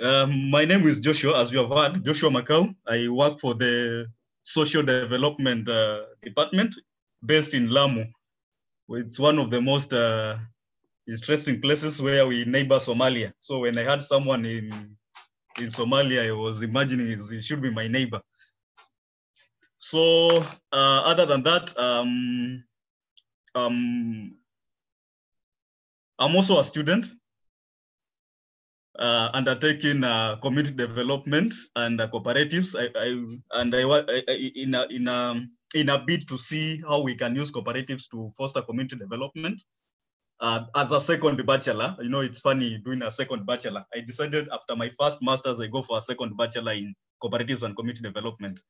Um, my name is Joshua, as you have heard, Joshua Makau. I work for the Social Development uh, Department based in Lamu. It's one of the most uh, interesting places where we neighbor Somalia. So when I had someone in, in Somalia, I was imagining it should be my neighbor. So uh, other than that, um, um, I'm also a student uh, undertaking uh, community development and uh, cooperatives. I, I, and I, I, in, a, in, a, in a bid to see how we can use cooperatives to foster community development. Uh, as a second bachelor, you know, it's funny doing a second bachelor. I decided after my first master's, I go for a second bachelor in cooperatives and community development.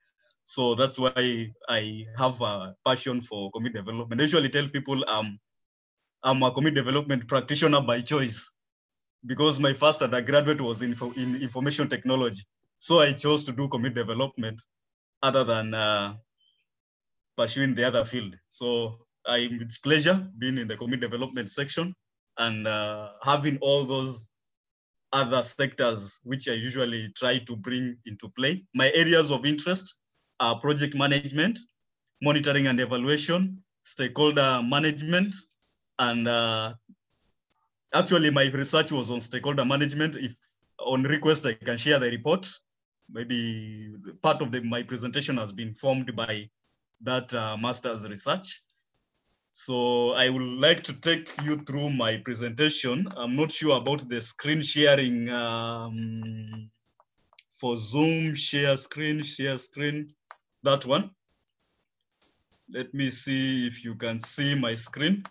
So that's why I have a passion for community development. I usually tell people um, I'm a community development practitioner by choice because my first undergraduate was in, in information technology. So I chose to do community development other than uh, pursuing the other field. So I, it's pleasure being in the community development section and uh, having all those other sectors which I usually try to bring into play. My areas of interest are project management, monitoring and evaluation, stakeholder management, and uh, actually my research was on stakeholder management. If on request, I can share the report. Maybe part of the, my presentation has been formed by that uh, master's research. So I would like to take you through my presentation. I'm not sure about the screen sharing um, for Zoom, share screen, share screen, that one. Let me see if you can see my screen.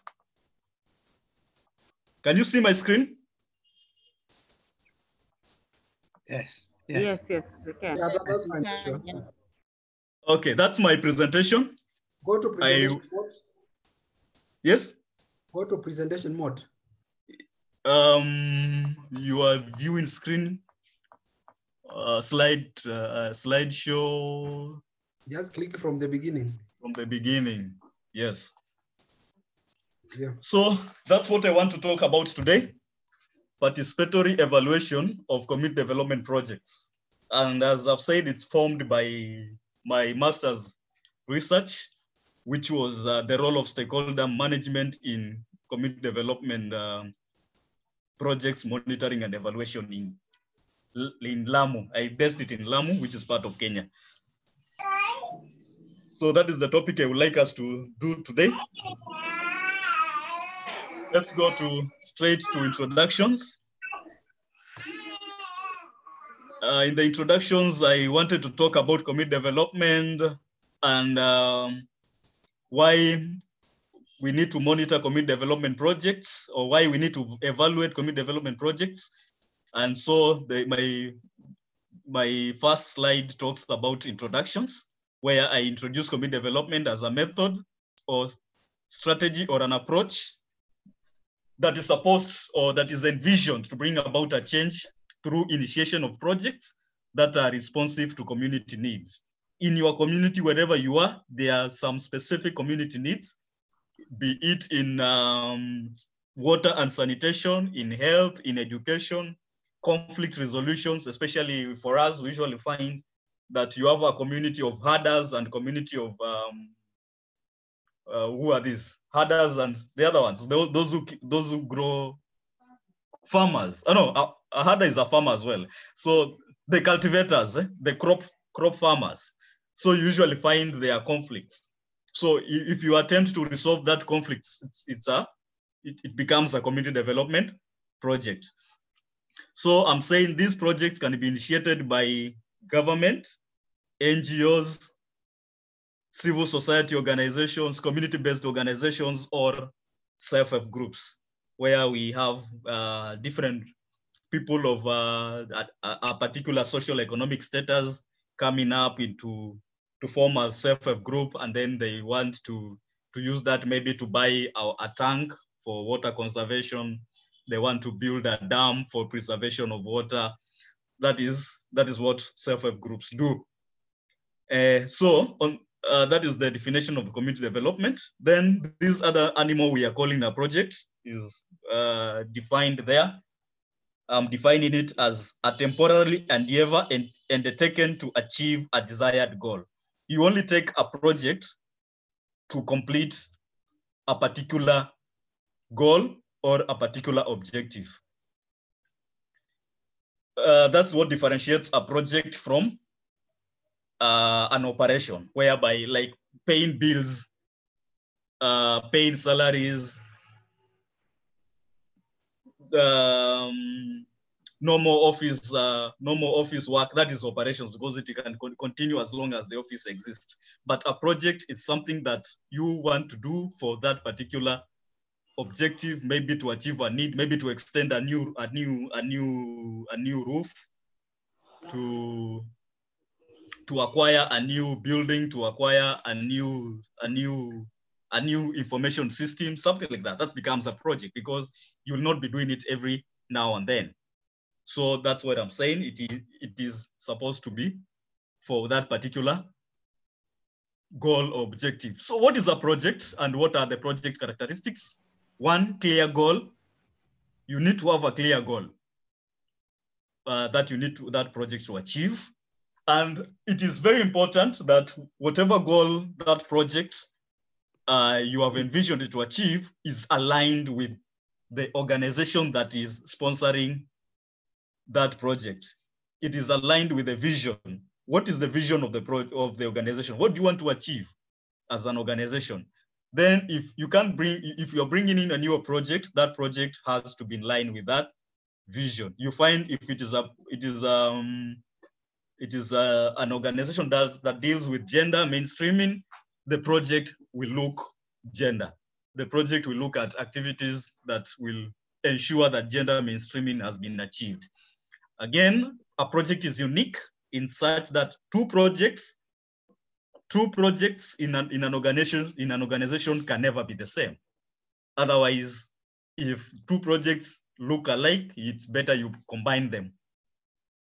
Can you see my screen? Yes. Yes, Yes. yes, we can. Yeah, that, that's fine. Yeah, Sure. yeah. Okay, that's my presentation. Go to presentation mode. Yes. Go to presentation mode. Um, you are viewing screen, uh, slide, uh, slideshow Just click from the beginning. from the beginning. Yes. So that's what I want to talk about today. Participatory evaluation of community development projects. And as I've said, it's formed by my master's research, which was uh, the role of stakeholder management in community development um, projects, monitoring and evaluation in, in Lamu. I based it in Lamu, which is part of Kenya. So that is the topic I would like us to do today. Let's go to straight to introductions. Uh, in the introductions, I wanted to talk about community development and um, why we need to monitor community development projects or why we need to evaluate community development projects. And so the, my, my first slide talks about introductions, where I introduce community development as a method or strategy or an approach that is supposed or that is envisioned to bring about a change through initiation of projects that are responsive to community needs. In your community, wherever you are, there are some specific community needs, be it in um, water and sanitation, in health, in education, conflict resolutions, especially for us, we usually find that you have a community of herders and community of um, uh, who are these? Herders and the other ones. Those, those who those who grow farmers. Oh no a, a herder is a farmer as well. So the cultivators eh, the crop crop farmers. So you usually find there are conflicts. So if you attempt to resolve that conflict it's, it's a it, it becomes a community development project. So i'm saying these projects can be initiated by government ngos civil society organizations, community-based organizations, or self-help groups, where we have uh, different people of uh, a, a particular social economic status coming up into to form a self-help group, and then they want to to use that maybe to buy a, a tank for water conservation. They want to build a dam for preservation of water. That is that is what self-help groups do. Uh, so on, uh, that is the definition of community development. Then this other animal we are calling a project is uh, defined there. I'm defining it as a temporarily endeavor and undertaken to achieve a desired goal. You only take a project to complete a particular goal or a particular objective. Uh, that's what differentiates a project from uh, an operation, whereby like paying bills, uh, paying salaries, um, normal office, uh, normal office work. That is operations because it can con continue as long as the office exists. But a project is something that you want to do for that particular objective, maybe to achieve a need, maybe to extend a new, a new, a new, a new roof, to to acquire a new building, to acquire a new, a new, a new information system, something like that. That becomes a project because you will not be doing it every now and then. So that's what I'm saying. It is, it is supposed to be for that particular goal or objective. So what is a project and what are the project characteristics? One, clear goal. You need to have a clear goal uh, that you need to, that project to achieve. And it is very important that whatever goal that project uh, you have envisioned to achieve is aligned with the organization that is sponsoring that project. It is aligned with the vision. What is the vision of the pro of the organization? What do you want to achieve as an organization? Then if you can bring, if you're bringing in a new project, that project has to be in line with that vision. You find if it is a, it is um, it is a, an organization that, that deals with gender mainstreaming, the project will look gender. The project will look at activities that will ensure that gender mainstreaming has been achieved. Again, a project is unique in such that two projects, two projects in an, in an organization in an organization can never be the same. Otherwise, if two projects look alike, it's better you combine them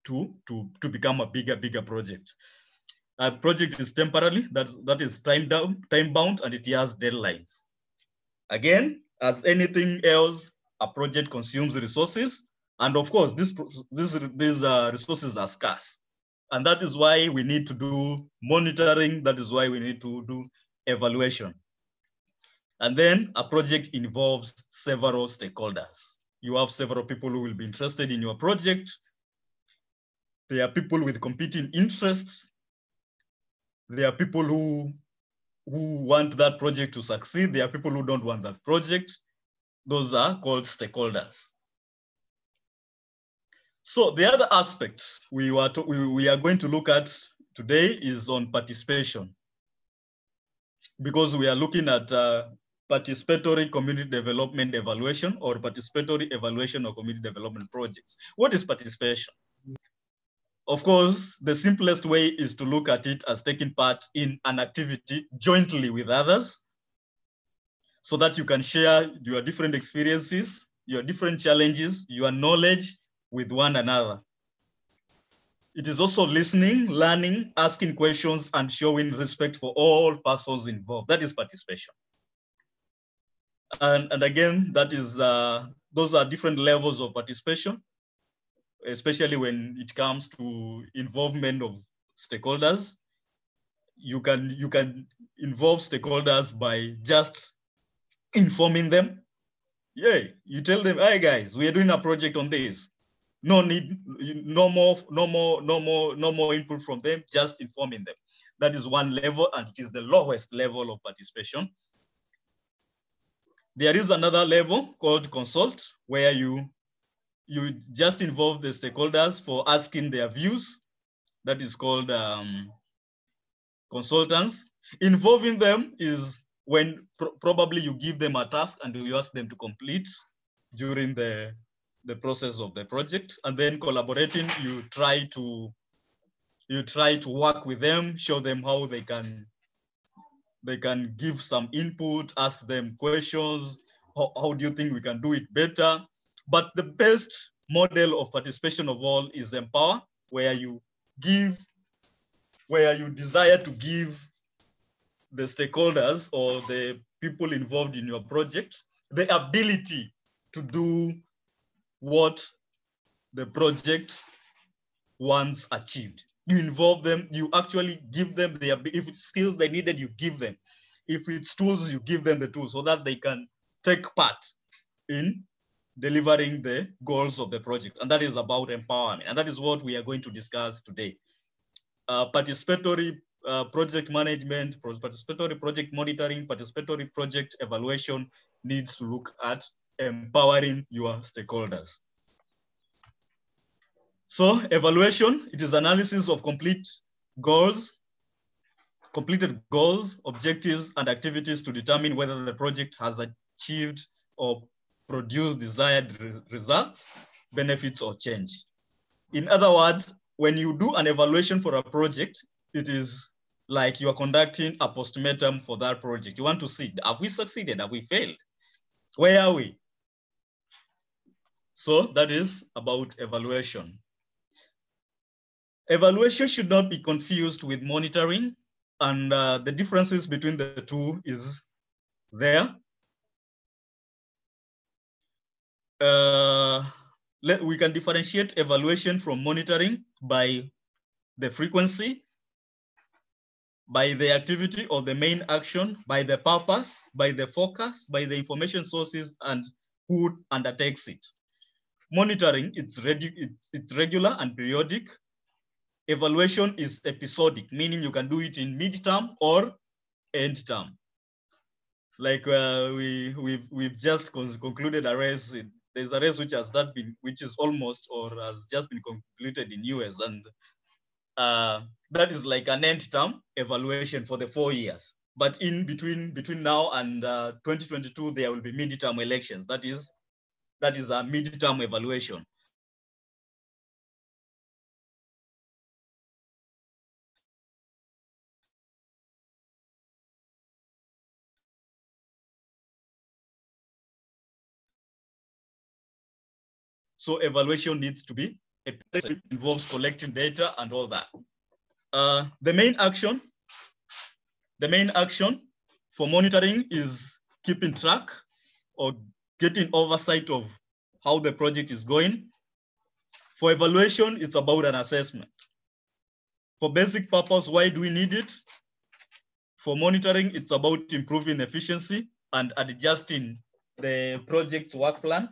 to, to, to become a bigger, bigger project. A project is temporarily, that's, that is time, down, time bound and it has deadlines. Again, as anything else, a project consumes resources. And of course, this, this, these uh, resources are scarce. And that is why we need to do monitoring. That is why we need to do evaluation. And then a project involves several stakeholders. You have several people who will be interested in your project. There are people with competing interests. There are people who, who want that project to succeed. There are people who don't want that project. Those are called stakeholders. So the other aspect we, were to, we, we are going to look at today is on participation. Because we are looking at uh, participatory community development evaluation or participatory evaluation of community development projects. What is participation? Of course, the simplest way is to look at it as taking part in an activity jointly with others so that you can share your different experiences, your different challenges, your knowledge with one another. It is also listening, learning, asking questions, and showing respect for all persons involved. That is participation. And, and again, that is uh, those are different levels of participation, especially when it comes to involvement of stakeholders. You can you can involve stakeholders by just informing them. Yeah, you tell them, hey guys, we are doing a project on this. No need, no more, no more, no more, no more input from them, just informing them. That is one level, and it is the lowest level of participation. There is another level called consult, where you you just involve the stakeholders for asking their views. That is called um, consultants. Involving them is when pr probably you give them a task and you ask them to complete during the the process of the project and then collaborating you try to you try to work with them show them how they can they can give some input ask them questions how, how do you think we can do it better but the best model of participation of all is empower where you give where you desire to give the stakeholders or the people involved in your project the ability to do what the project once achieved. You involve them, you actually give them the if it's skills they needed, you give them. If it's tools, you give them the tools so that they can take part in delivering the goals of the project. And that is about empowerment. And that is what we are going to discuss today. Uh, participatory uh, project management, participatory project monitoring, participatory project evaluation needs to look at empowering your stakeholders. So evaluation, it is analysis of complete goals, completed goals, objectives, and activities to determine whether the project has achieved or produced desired re- results, benefits, or change. In other words, when you do an evaluation for a project, it is like you are conducting a postmortem for that project. You want to see, have we succeeded? Have we failed? Where are we? So that is about evaluation. Evaluation should not be confused with monitoring, and uh, the differences between the two is there. Uh, let, we can differentiate evaluation from monitoring by the frequency, by the activity or the main action, by the purpose, by the focus, by the information sources, and who undertakes it. Monitoring, it's, it's, it's regular and periodic. Evaluation is episodic, meaning you can do it in mid-term or end term. Like uh, we, we've, we've just con- concluded a race. in- There's a race which has that been, which is almost or has just been completed in US. And uh, that is like an end term evaluation for the four years. But in between between now and uh, 2022, there will be mid-term elections. That is that is a mid-term evaluation. So evaluation needs to be, it involves collecting data and all that. Uh, the main action, the main action for monitoring is keeping track or getting oversight of how the project is going. For evaluation, it's about an assessment. For basic purpose, why do we need it? For monitoring, it's about improving efficiency and adjusting the project's work plan.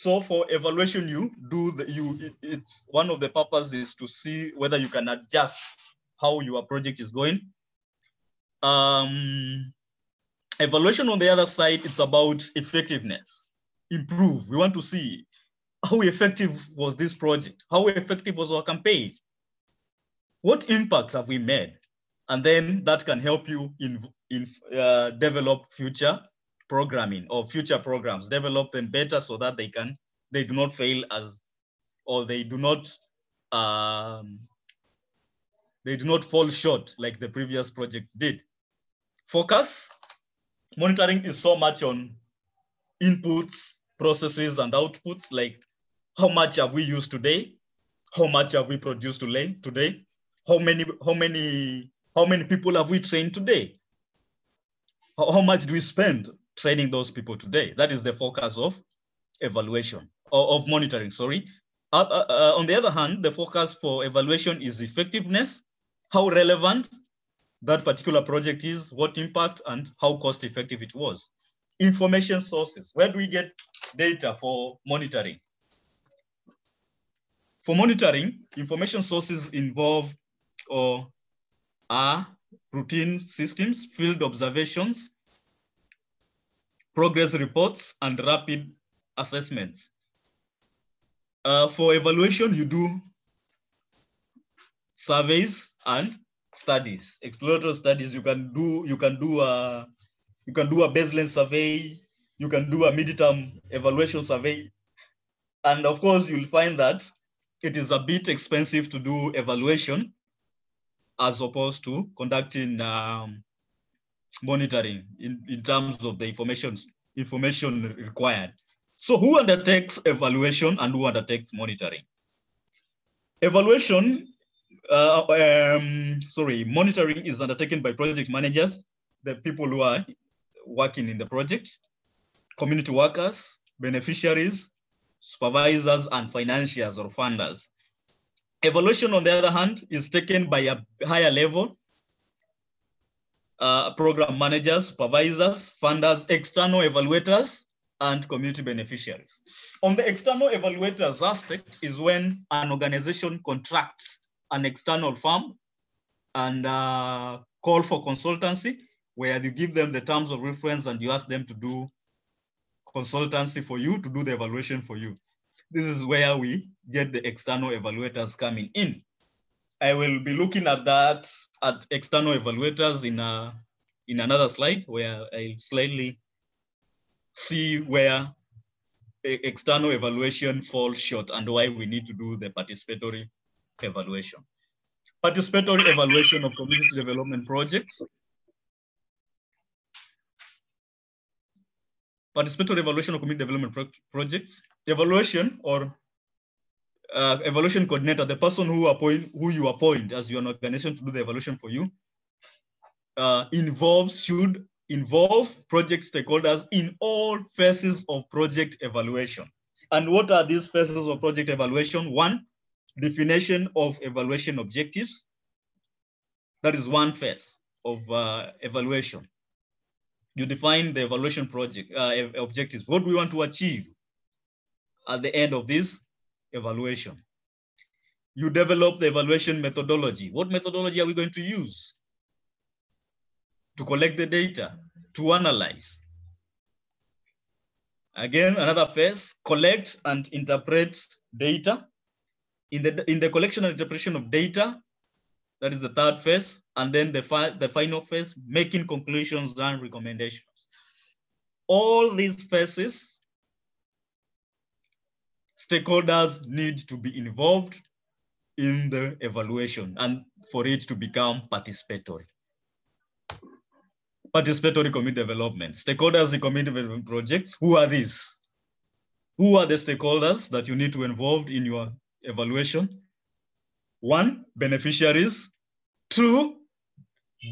So for evaluation, you do the, you, it- it's one of the purposes is to see whether you can adjust how your project is going. Um, evaluation on the other side, it's about effectiveness, improve. We want to see how effective was this project? How effective was our campaign? What impacts have we made? And then that can help you in, in uh, develop future programming or future programs, develop them better so that they can, they do not fail as, or they do not, um, they do not fall short like the previous project did. Focus, monitoring is so much on inputs, processes, and outputs, like how much have we used today? How much have we produced? Today, how many, how many, how many people have we trained today? How, much do we spend training those people today? That is the focus of evaluation or of monitoring. Sorry. Uh, uh, uh, on the other hand, the focus for evaluation is effectiveness, how relevant that particular project is, what impact, and how cost effective it was. Information sources. Where do we get data for monitoring? For monitoring, information sources involve or are routine systems, field observations, progress reports, and rapid assessments. Uh, for evaluation, you do surveys and studies, exploratory studies. You can do you can do a you can do a baseline survey. You can do a midterm evaluation survey, and of course, you'll find that it is a bit expensive to do evaluation as opposed to conducting um, monitoring in, in terms of the information information required. So who undertakes evaluation and who undertakes monitoring? Evaluation, uh, um, sorry, monitoring is undertaken by project managers, the people who are working in the project, community workers, beneficiaries, supervisors, and financiers or funders. Evaluation, on the other hand, is taken by a higher level uh, program managers, supervisors, funders, external evaluators, and community beneficiaries. On the external evaluators aspect is when an organization contracts an external firm and uh, call for consultancy, where you give them the terms of reference and you ask them to do consultancy for you, to do the evaluation for you. This is where we get the external evaluators coming in. I will be looking at that at external evaluators in a in another slide where I slightly see where external evaluation falls short and why we need to do the participatory evaluation. Participatory evaluation of community development projects. Participatory evaluation of community development pro projects. Evaluation or uh, evaluation coordinator, the person who appoint who you appoint as your organization to do the evaluation for you, uh, involves should involve project stakeholders in all phases of project evaluation. And what are these phases of project evaluation? One, definition of evaluation objectives. That is one phase of uh, evaluation. You define the evaluation project uh, objectives. What we want to achieve at the end of this evaluation? You develop the evaluation methodology. What methodology are we going to use? to collect the data, to analyze. Again, another phase, collect and interpret data. In the, in the collection and interpretation of data, that is the third phase. And then the, fi the final phase, making conclusions and recommendations. All these phases, stakeholders need to be involved in the evaluation and for it to become participatory participatory community development. Stakeholders in community development projects, who are these? Who are the stakeholders that you need to involve in your evaluation? One, beneficiaries. Two,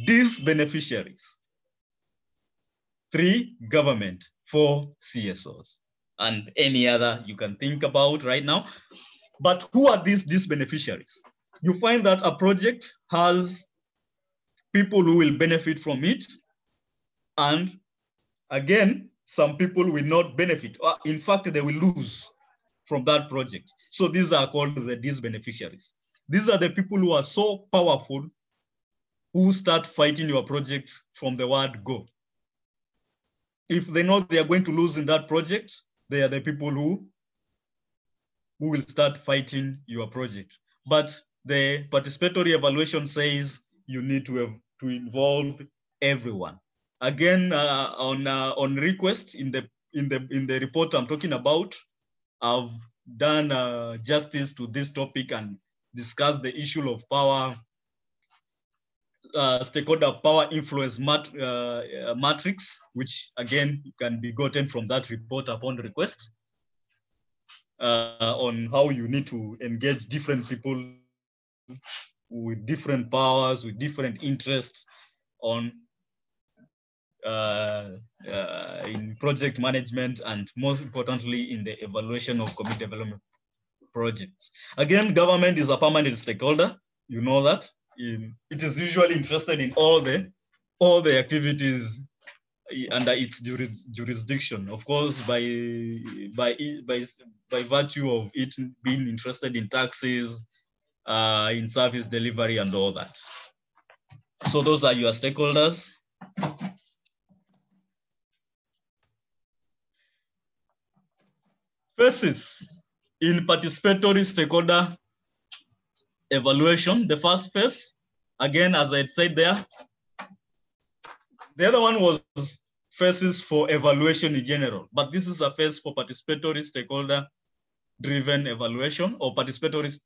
disbeneficiaries. Three, government. Four, CSOs. And any other you can think about right now. But who are these, these beneficiaries? You find that a project has people who will benefit from it and again, some people will not benefit. Uh, in fact, they will lose from that project. So these are called the disbeneficiaries. These are the people who are so powerful who start fighting your project from the word go. If they know they are going to lose in that project, they are the people who, who will start fighting your project. But the participatory evaluation says you need to have to involve everyone again uh, on uh, on request in the in the in the report I'm talking about, I've done uh, justice to this topic and discussed the issue of power, uh, stakeholder power influence mat uh, matrix, which again can be gotten from that report upon request. Uh, on how you need to engage different people with different powers, with different interests on uh, uh, in project management and most importantly in the evaluation of community development projects. Again, government is a permanent stakeholder. You know that. In, it is usually interested in all the all the activities under its jurisdiction. Of course, by by by by virtue of it being interested in taxes, uh, in service delivery, and all that. So those are your stakeholders. Phases in participatory stakeholder evaluation. The first phase, again, as I said there, the other one was phases for evaluation in general, but this is a phase for participatory stakeholder driven evaluation or participatory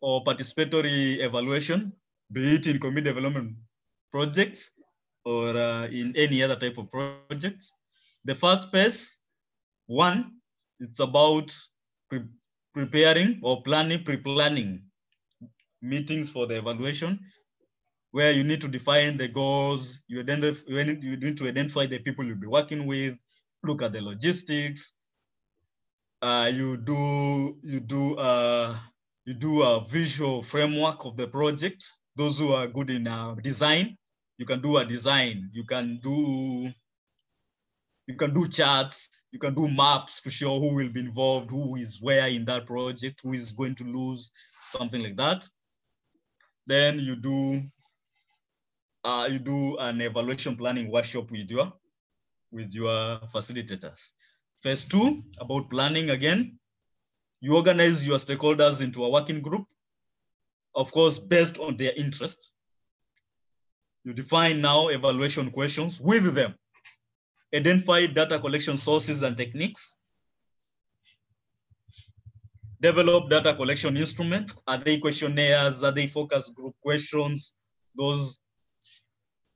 or participatory evaluation, be it in community development projects or uh, in any other type of projects. The first phase, one, it's about preparing or planning, pre-planning meetings for the evaluation, where you need to define the goals, you, identify, you need to identify the people you'll be working with, look at the logistics, uh, you do you do uh, you do a visual framework of the project. Those who are good in uh, design, you can do a design. You can do you can do charts. You can do maps to show who will be involved, who is where in that project, who is going to lose, something like that. Then you do uh, you do an evaluation planning workshop with your with your facilitators. Phase two, about planning again, you organize your stakeholders into a working group, of course, based on their interests. You define now evaluation questions with them. Identify data collection sources and techniques. Develop data collection instruments. Are they questionnaires? Are they focus group questions? Those,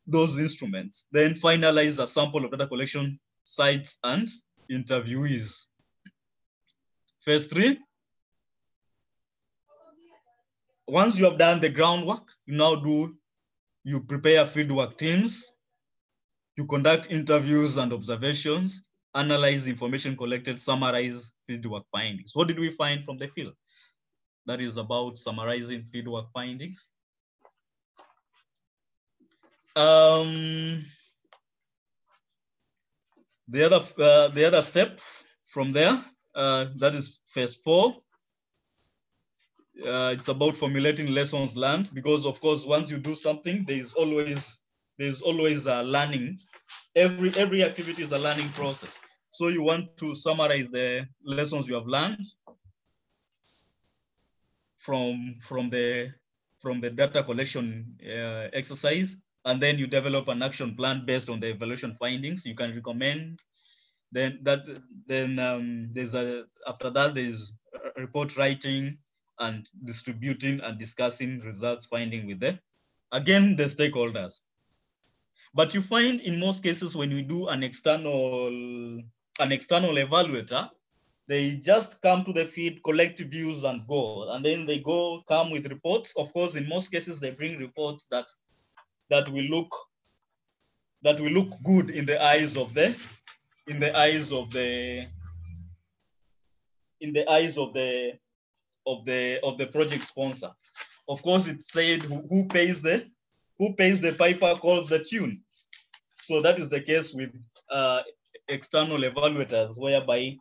those instruments. Then finalize a sample of data collection sites and interviewees. Phase three, once you have done the groundwork, you now do, you prepare fieldwork teams, you conduct interviews and observations, analyze information collected, summarize fieldwork findings. What did we find from the field? That is about summarizing fieldwork findings. Um, the other, uh, the other step from there, uh, that is phase four. Uh, it's about formulating lessons learned because of course, once you do something, there is always, there's always a learning. Every, every activity is a learning process. So you want to summarize the lessons you have learned from, from, the, from the data collection uh, exercise and then you develop an action plan based on the evaluation findings. You can recommend. Then that then um, there's a after that there's report writing and distributing and discussing results finding with them. Again, the stakeholders. But you find in most cases when we do an external an external evaluator, they just come to the feed, collect views and go. And then they go come with reports. Of course, in most cases, they bring reports that that will look that will look good in the eyes of the in the eyes of the in the eyes of the of the of the project sponsor of course it said who, who pays the who pays the piper calls the tune so that is the case with uh, external evaluators whereby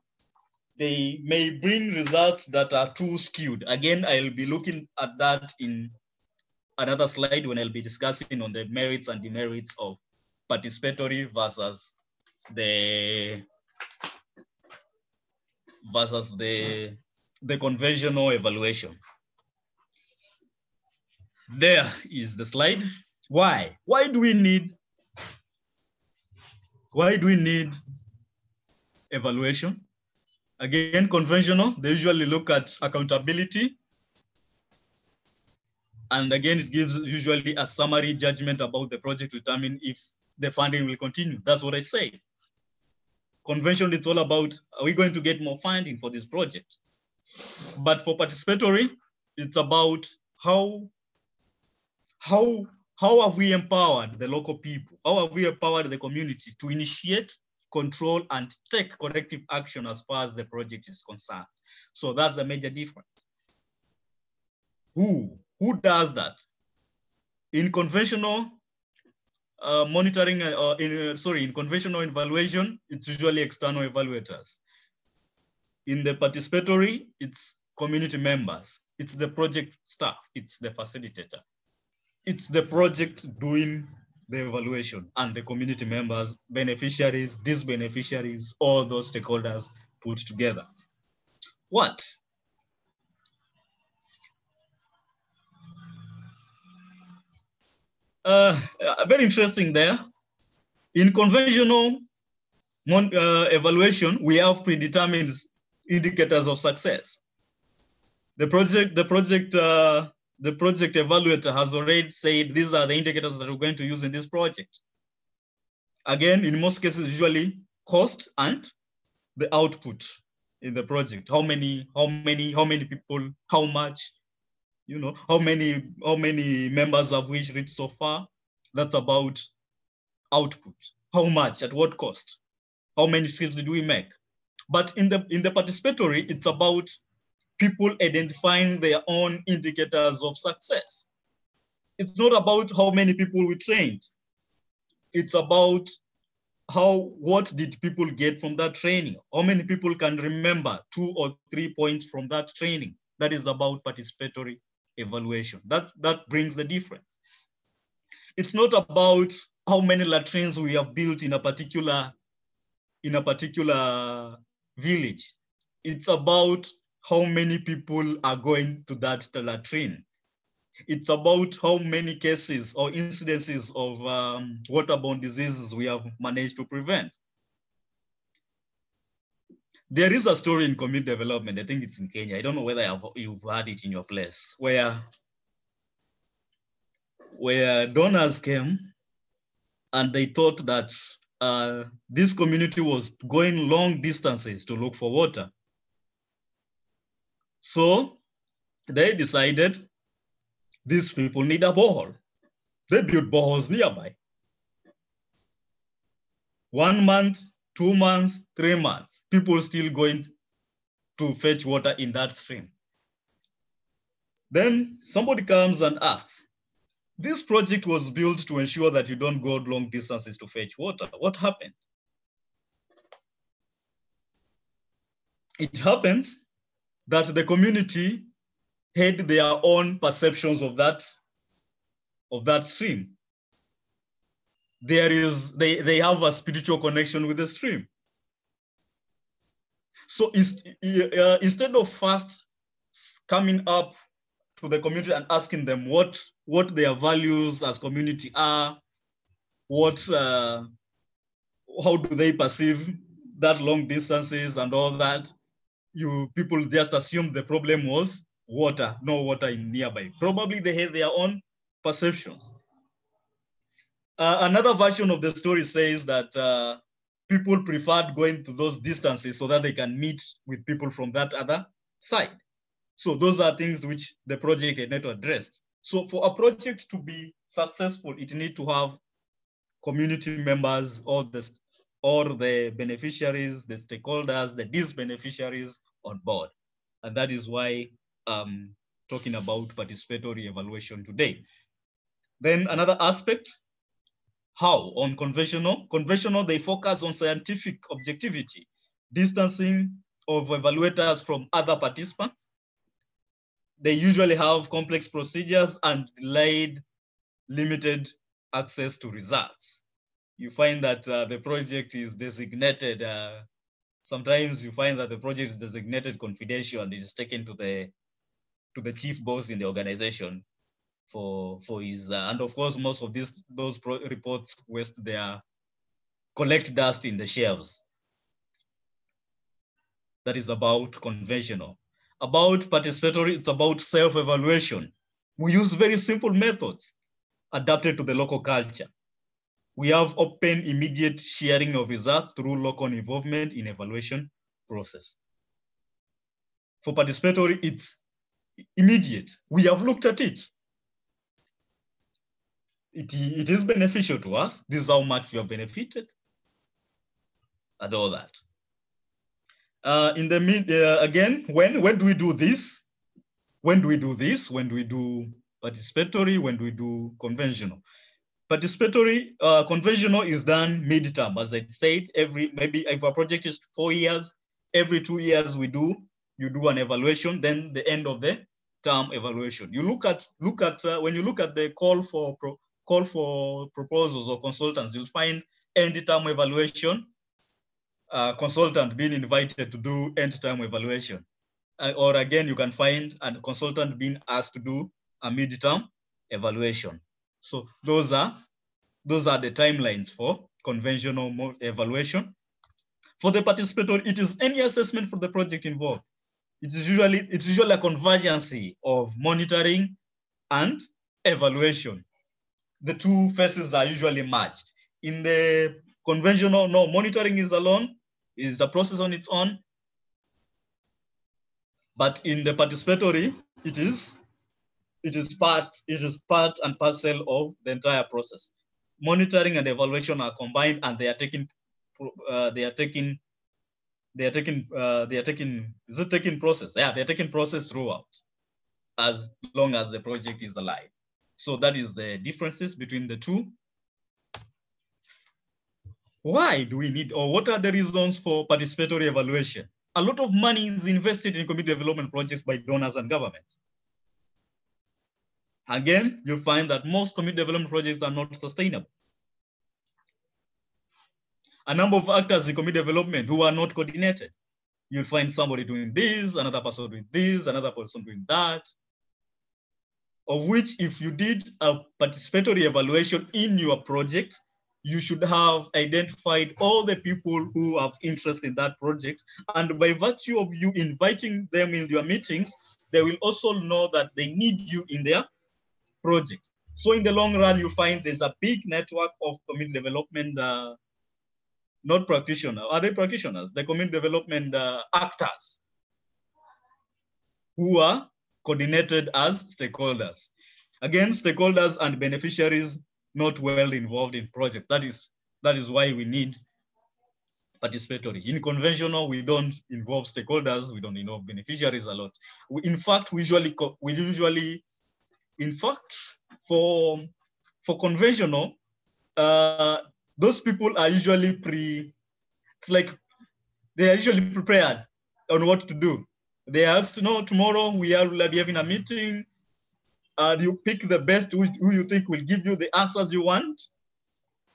they may bring results that are too skewed again i'll be looking at that in another slide when I'll be discussing on the merits and demerits of participatory versus the versus the the conventional evaluation. There is the slide. Why? Why do we need why do we need evaluation? Again, conventional, they usually look at accountability and again, it gives usually a summary judgment about the project to determine if the funding will continue. That's what I say. Convention, it's all about, are we going to get more funding for this project? But for participatory, it's about how, how, how have we empowered the local people? How have we empowered the community to initiate, control, and take corrective action as far as the project is concerned? So that's a major difference. Who who does that? In conventional uh, monitoring, uh, or in, uh, sorry, in conventional evaluation, it's usually external evaluators. In the participatory, it's community members. It's the project staff. It's the facilitator. It's the project doing the evaluation and the community members, beneficiaries, disbeneficiaries, all those stakeholders put together. What uh, very interesting there. In conventional uh, evaluation, we have predetermined indicators of success. The project, the project, uh, the project evaluator has already said these are the indicators that we're going to use in this project. Again, in most cases, usually cost and the output in the project. How many, how many, how many people, how much, you know how many how many members have we reached so far that's about output how much at what cost how many fields did we make But in the in the participatory, it's about people identifying their own indicators of success. It's not about how many people we trained. It's about how what did people get from that training? How many people can remember two or three points from that training? That is about participatory evaluation. That that brings the difference. It's not about how many latrines we have built in a particular in a particular village. It's about how many people are going to that latrine. It's about how many cases or incidences of um, waterborne diseases we have managed to prevent. There is a story in community development, I think it's in Kenya. I don't know whether you've had it in your place, where, where donors came and they thought that uh, this community was going long distances to look for water. So they decided these people need a borehole. They built boreholes nearby. One month, two months, three months, people still going to fetch water in that stream. Then somebody comes and asks, this project was built to ensure that you don't go long distances to fetch water. What happened? It happens that the community had their own perceptions of that of that stream. There is they they have a spiritual connection with the stream. So uh, instead of first coming up to the community and asking them what what their values as community are, what uh, how do they perceive that long distances and all that, you people just assumed the problem was water, no water in nearby. Probably they had their own perceptions. Uh, another version of the story says that uh, people preferred going to those distances so that they can meet with people from that other side. So those are things which the project had not addressed. So for a project to be successful, it need to have community members, all the, all the beneficiaries, the stakeholders, the disbeneficiaries on board. And that is why um, talking about participatory evaluation today. Then another aspect, how on conventional? Conventional, they focus on scientific objectivity, distancing of evaluators from other participants. They usually have complex procedures and delayed limited access to results. You find that uh, the project is designated, uh, sometimes you find that the project is designated confidential and it is taken to the to the chief boss in the organization for for his uh, and of course most of these those reports waste their collect dust in the shelves. That is about conventional. About participatory it's about self-evaluation. We use very simple methods adapted to the local culture we have open immediate sharing of results through local involvement in evaluation process for participatory it's immediate. We have looked at it. It, it is beneficial to us. This is how much we have benefited and all that. Uh, in the mid, uh, again, when, when do we do this? When do we do this? When do we do participatory? When do we do conventional? Participatory, uh, conventional is done mid-term. As I said, every, maybe if a project is four years, every two years we do you do an evaluation, then the end of the term evaluation. You look at look at uh, when you look at the call for pro, call for proposals or consultants, you'll find end term evaluation, uh, consultant being invited to do end term evaluation, uh, or again you can find a consultant being asked to do a midterm evaluation. So those are those are the timelines for conventional evaluation. For the participatory, it is any assessment for the project involved it is usually it's usually a convergence of monitoring and evaluation. The two phases are usually merged. In the conventional, no, monitoring is alone, is the process on its own. But in the participatory, it is it is part it is part and parcel of the entire process. Monitoring and evaluation are combined, and they are taking uh, they are taking they are taking uh, they are taking is it taking process? Yeah, they're taking process throughout as long as the project is alive. So that is the differences between the two. Why do we need, or what are the reasons for participatory evaluation? A lot of money is invested in community development projects by donors and governments. Again, you'll find that most community development projects are not sustainable. A number of actors in community development who are not coordinated. You'll find somebody doing this, another person doing this, another person doing that. Of which, if you did a participatory evaluation in your project, you should have identified all the people who have interest in that project. And by virtue of you inviting them in your meetings, they will also know that they need you in their project. So in the long run, you find there's a big network of community development, uh, not practitioners, are they practitioners? The community development uh, actors who are coordinated as stakeholders. Again, stakeholders and beneficiaries not well involved in projects. That is, that is why we need participatory. In conventional, we don't involve stakeholders, we don't involve beneficiaries a lot. We, in fact, we usually, we usually, in fact, for, for conventional, uh, those people are usually pre, it's like they are usually prepared on what to do. They to know tomorrow we are will be having a meeting and you pick the best who, who you think will give you the answers you want.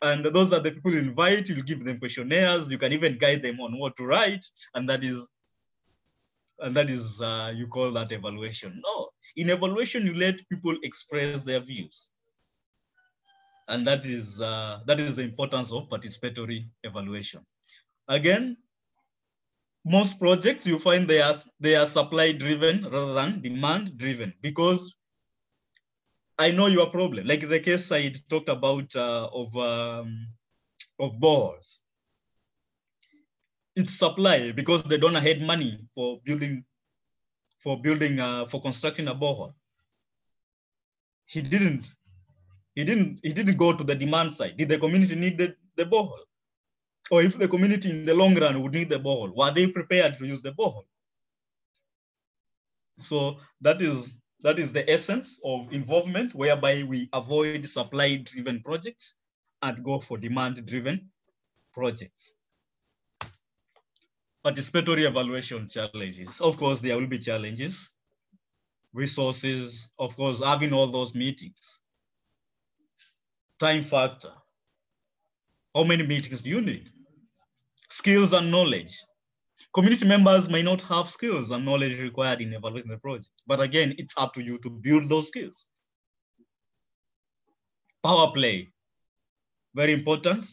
And those are the people you invite, you'll give them questionnaires, you can even guide them on what to write. And that is, and that is, uh, you call that evaluation. No, in evaluation, you let people express their views. And that is, uh, that is the importance of participatory evaluation. Again, most projects you find they are, they are supply driven rather than demand driven because I know your problem. Like the case I talked about uh, of um, of balls. It's supply because the donor had money for building for building uh, for constructing a borehole. He didn't. He didn't. He didn't go to the demand side. Did the community need the, the borehole? Or if the community in the long run would need the borehole, were they prepared to use the borehole? So that is that is the essence of involvement, whereby we avoid supply-driven projects and go for demand-driven projects. Participatory evaluation challenges. Of course, there will be challenges. Resources, of course, having all those meetings. Time factor. How many meetings do you need? Skills and knowledge community members may not have skills and knowledge required in evaluating the project. But again, it's up to you to build those skills. Power play, very important.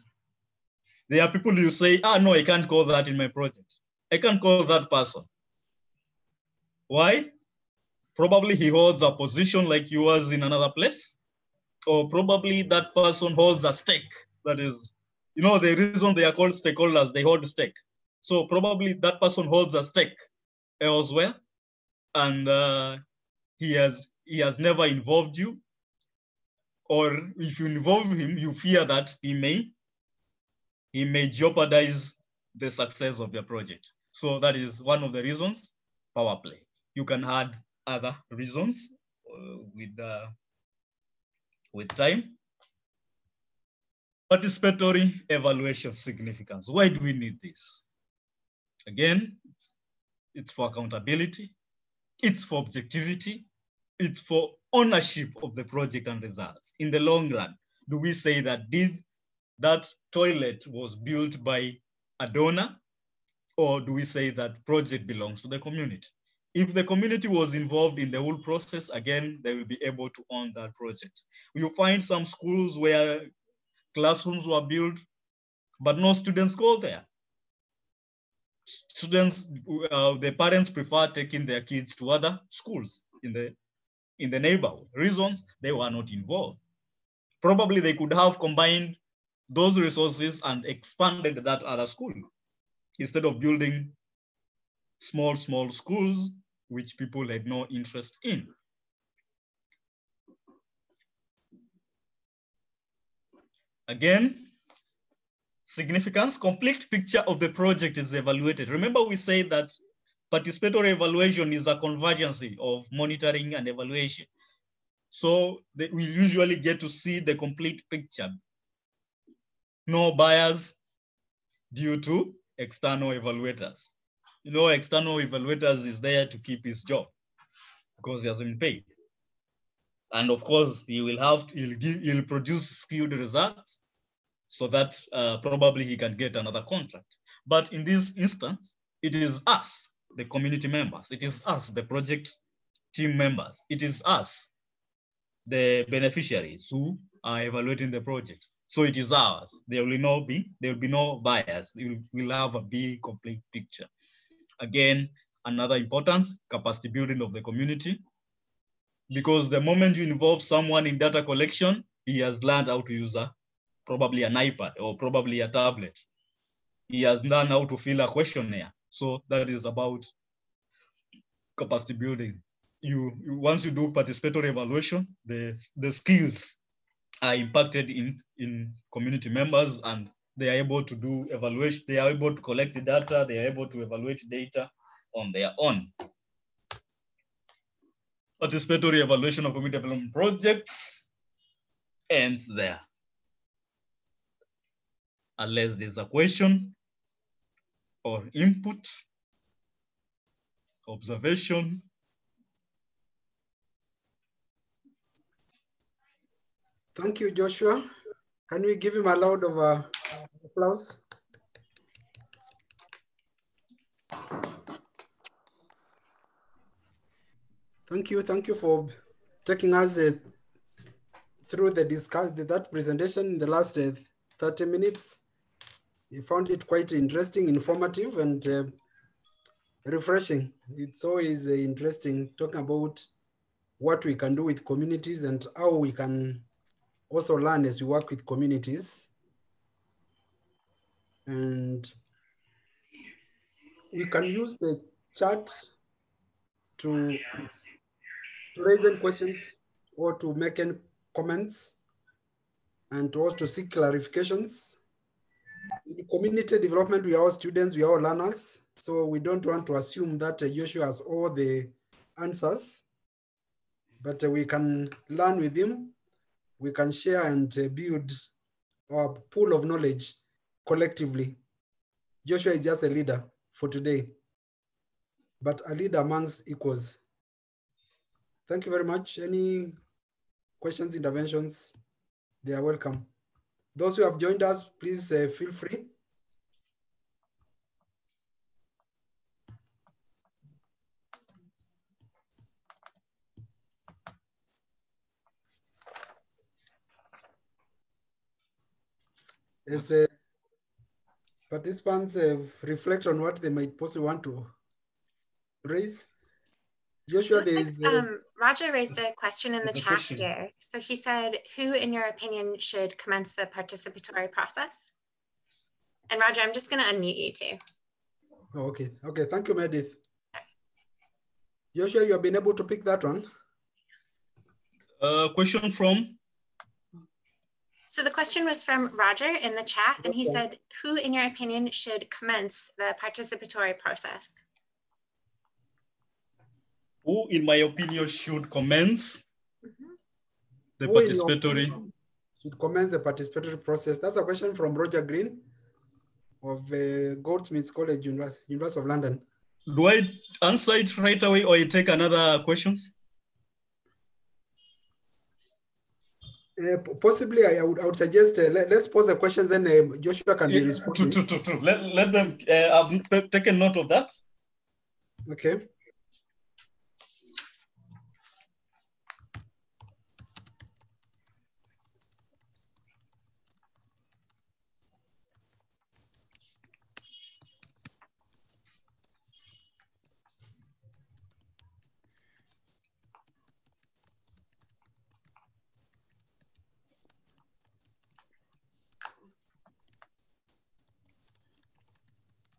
There are people you say, ah, no, I can't call that in my project. I can't call that person. Why? Probably he holds a position like yours in another place, or probably that person holds a stake. That is, you know, the reason they are called stakeholders, they hold stake. So probably that person holds a stake elsewhere, and uh, he has he has never involved you. Or if you involve him, you fear that he may he may jeopardize the success of your project. So that is one of the reasons. Power play. You can add other reasons uh, with uh, with time. Participatory evaluation significance. Why do we need this? Again, it's, it's for accountability, it's for objectivity, it's for ownership of the project and results. In the long run, do we say that this that toilet was built by a donor, or do we say that project belongs to the community? If the community was involved in the whole process, again, they will be able to own that project. You find some schools where classrooms were built, but no students go there. Students, uh, the parents prefer taking their kids to other schools in the in the neighborhood. Reasons they were not involved. Probably they could have combined those resources and expanded that other school instead of building small, small schools which people had no interest in. Again, significance, complete picture of the project is evaluated. Remember we say that participatory evaluation is a convergence of monitoring and evaluation. So we usually get to see the complete picture. No bias due to external evaluators. You know, external evaluators is there to keep his job because he has been paid. And of course, he will have to, he'll, give, he'll produce skewed results so that uh, probably he can get another contract. But in this instance, it is us, the community members. It is us, the project team members. It is us, the beneficiaries who are evaluating the project. So it is ours. There will not be, there will be no bias. We will have a big complete picture. Again, another importance, capacity building of the community. Because the moment you involve someone in data collection, he has learned how to use a, probably an iPad or probably a tablet. He has learned how to fill a questionnaire. So that is about capacity building. You, you once you do participatory evaluation, the, the skills are impacted in, in community members and they are able to do evaluation, they are able to collect the data, they are able to evaluate data on their own. Participatory evaluation of community development projects ends there. Unless there's a question or input, observation. Thank you, Joshua. Can we give him a loud of uh, applause? Thank you. Thank you for taking us uh, through the discuss that presentation in the last uh, 30 minutes. We found it quite interesting, informative, and uh, refreshing. It's always uh, interesting talking about what we can do with communities and how we can also learn as we work with communities. And we can use the chat to, to raise any questions or to make any comments and to also seek clarifications. In community development, we are all students, we are all learners. So we don't want to assume that Joshua has all the answers, but we can learn with him we can share and uh, build our pool of knowledge collectively. Joshua is just a leader for today, but a leader amongst equals. Thank you very much. Any questions, interventions? They are welcome. Those who have joined us, please uh, feel free. As the participants uh, reflect on what they might possibly want to raise. Joshua, there is. Uh, um, Roger raised a question in the chat question. here. So he said, who in your opinion should commence the participatory process? And Roger, I'm just gonna unmute you too. oh, okay, okay, thank you, Meredith. Joshua, you have been able to pick that one. Uh, question from, So the question was from Roger in the chat and he Okay. said, who in your opinion should commence the participatory process? who in my opinion should commence Mhm. the Who participatory? Should commence the participatory process. That's a question from Roger Green of uh, Goldsmiths College, Univers- University of London. Do I answer it right away or you take another questions? Uh, possibly, I, I would, I would suggest uh, let, us pose the questions and uh, Joshua can be Yeah, responding. True, true, true, true. Let, let them, uh, I've taken note of that. Okay.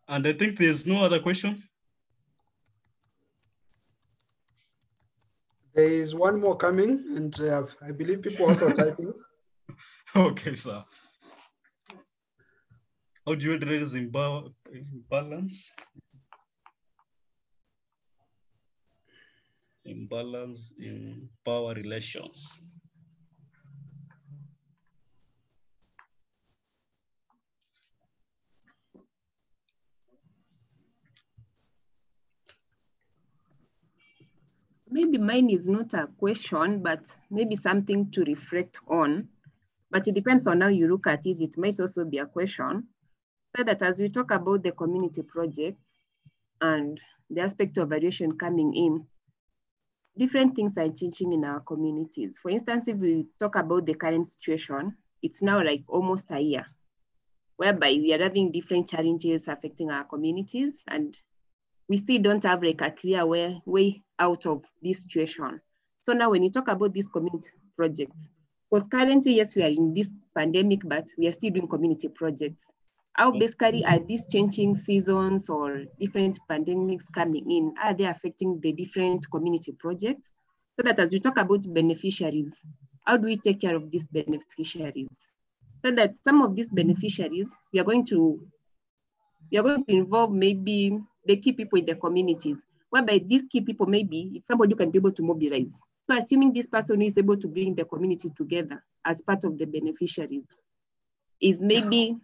And I think there's no other question. There is one more coming, and uh, I believe people also typing. Okay, sir. How do you address imbalance? Imbalance in power relations. Maybe mine is not a question, but maybe something to reflect on. But it depends on how you look at it. It might also be a question. So that as we talk about the community projects and the aspect of variation coming in, different things are changing in our communities. For instance, if we talk about the current situation, it's now like almost a year, whereby we are having different challenges affecting our communities and we still don't have like a clear way, way out of this situation. So now when you talk about this community project, because currently, yes, we are in this pandemic, but we are still doing community projects. How basically are these changing seasons or different pandemics coming in? Are they affecting the different community projects? So that as we talk about beneficiaries, how do we take care of these beneficiaries? So that some of these beneficiaries, we are going to, we are going to involve maybe the key people in the communities, whereby these key people maybe if somebody can be able to mobilize. So assuming this person is able to bring the community together as part of the beneficiaries is maybe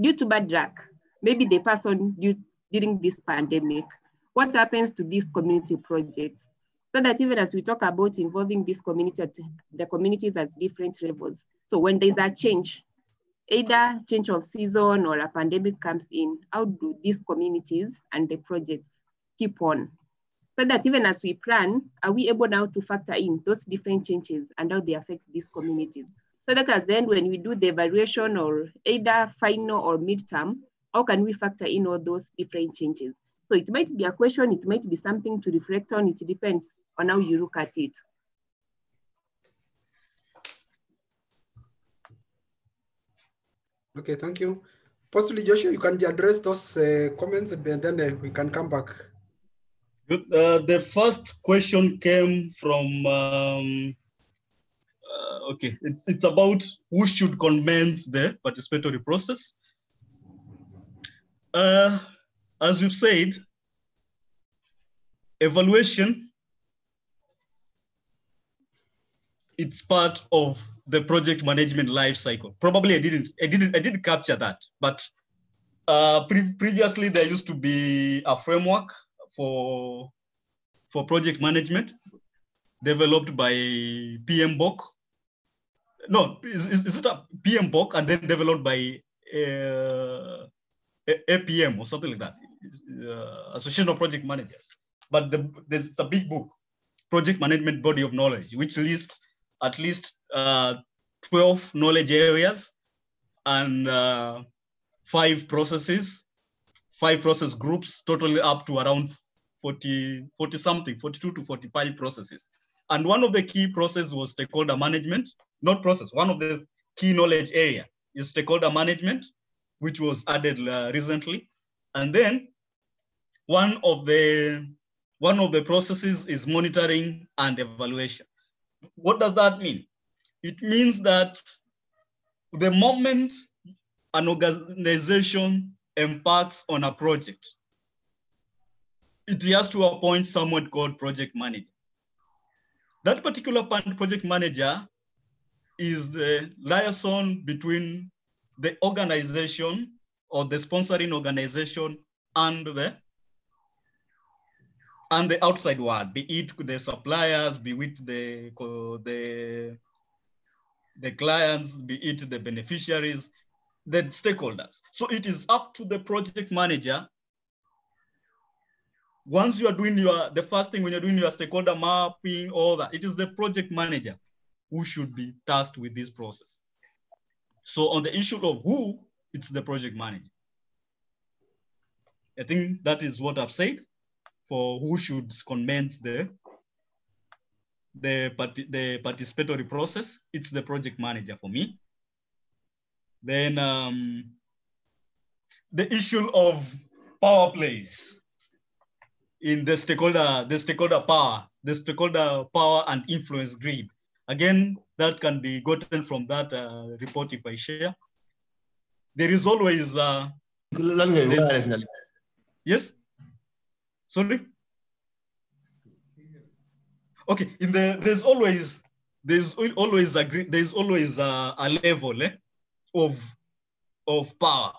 due to bad luck, maybe the person due, during this pandemic, what happens to this community project? So that even as we talk about involving this community, the communities at different levels. So when there's a change, either change of season or a pandemic comes in, how do these communities and the projects keep on? So that even as we plan, are we able now to factor in those different changes and how they affect these communities? So that at the end, when we do the evaluation or either final or midterm, how can we factor in all those different changes? So it might be a question, it might be something to reflect on, it depends on how you look at it. Okay, thank you. Possibly, Joshua, you can address those uh, comments and then uh, we can come back. Uh, the first question came from, um, uh, okay, it's, it's about who should commence the participatory process. Uh, as you said, evaluation, it's part of the project management life cycle. Probably I didn't, I didn't, I didn't capture that, but uh, pre previously there used to be a framework for for project management developed by PMBOK. No, is, is, it a PMBOK and then developed by uh, APM or something like that, uh, Association of Project Managers. But the, there's a big book, Project Management Body of Knowledge, which lists at least uh, 12 knowledge areas and uh, five processes, five process groups, totally up to around 40, 40 something, 42 to 45 processes. And one of the key processes was stakeholder management, not process, one of the key knowledge area is stakeholder management, which was added uh, recently. And then one of the one of the processes is monitoring and evaluation. What does that mean? It means that the moment an organization embarks on a project, it has to appoint someone called project manager. That particular project manager is the liaison between the organization or the sponsoring organization and the and the outside world, be it the suppliers, be it the the the clients, be it the beneficiaries, the stakeholders. So it is up to the project manager. Once you are doing your, the first thing when you're doing your stakeholder mapping, all that, it is the project manager who should be tasked with this process. So on the issue of who, it's the project manager. I think that is what I've said for who should commence the the, the participatory process. It's the project manager for me. Then um, the issue of power plays in the stakeholder, the stakeholder power, the stakeholder power and influence grid. Again, that can be gotten from that uh, report if I share. there is always uh, Lan nga There's- wireless na yes. Sorry. Okay, in the there's always there's always a there's always a, a level eh, of of power.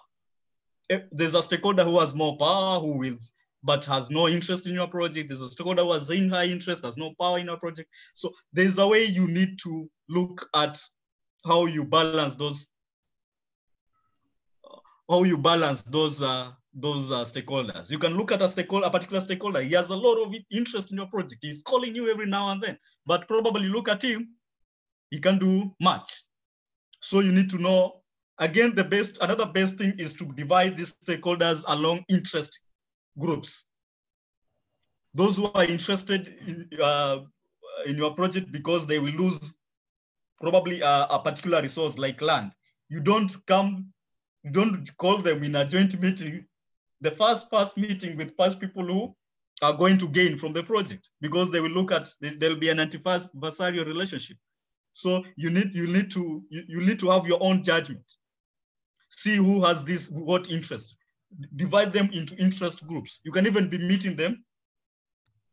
Eh, There's a stakeholder who has more power, who is but has no interest in your project. There's a stakeholder who has in high interest, has no power in your project. So there's a way you need to look at how you balance those how you balance those uh, those uh, stakeholders. You can look at a stakeholder, a particular stakeholder. He has a lot of interest in your project. He's calling you every now and then, but probably look at him, he can do much. So you need to know again. The best, another best thing is to divide these stakeholders along interest groups. Those who are interested in, uh, in your project because they will lose probably a, a particular resource like land. You don't come you don't call them in a joint meeting, the first first meeting with first people who are going to gain from the project because they will look at there'll be an adversarial relationship. So you need you need to you, you need to have your own judgment. See who has this what interest. Divide them into interest groups. You can even be meeting them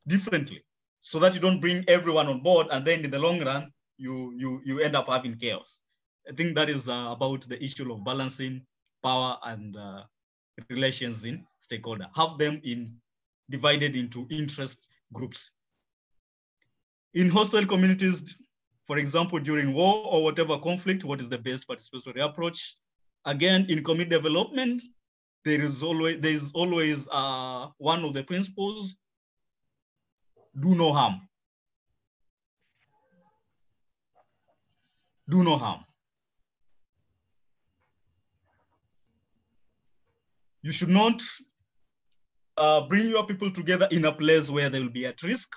differently so that you don't bring everyone on board and then in the long run you you you end up having chaos. I think that is uh, about the issue of balancing power and uh, relations in stakeholder. Have them in divided into interest groups. In hostile communities, for example, during war or whatever conflict, what is the best participatory approach? Again, in community development, there is always there is always uh, one of the principles: do no harm. Do no harm. You should not uh, bring your people together in a place where they will be at risk.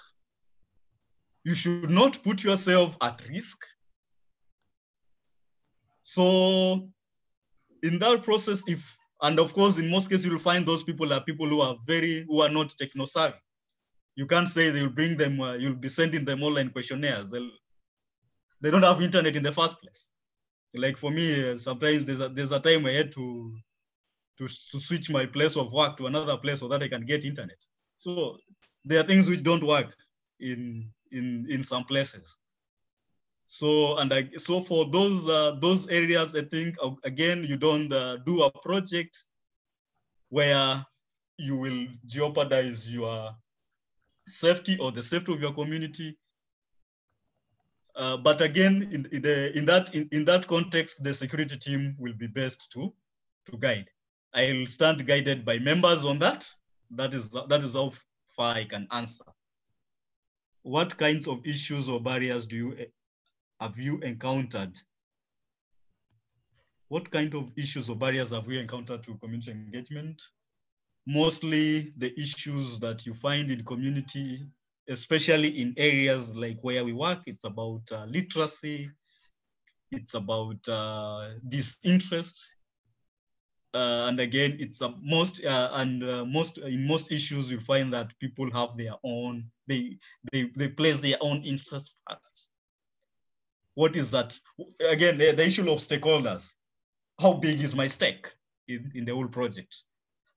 You should not put yourself at risk. So, in that process, if and of course, in most cases, you'll find those people are people who are very who are not techno savvy. You can't say they'll bring them. Uh, you'll be sending them online questionnaires. They'll, they don't have internet in the first place. Like for me, uh, sometimes there's a, there's a time I had to to, to switch my place of work to another place so that I can get internet. So there are things which don't work in in in some places. So and I, so for those uh, those areas, I think again you don't uh, do a project where you will jeopardize your safety or the safety of your community. Uh, but again, in, in, the, in that in, in that context, the security team will be best to to guide. I'll stand guided by members on that. That is that is how far I can answer. What kinds of issues or barriers do you have you encountered? What kind of issues or barriers have we encountered to community engagement? Mostly the issues that you find in community, especially in areas like where we work. It's about uh, literacy. It's about uh, disinterest and again, it's a most uh, and uh, most in most issues you find that people have their own they they they place their own interests first. What is that? Again, the, the issue of stakeholders. How big is my stake in, in the whole project?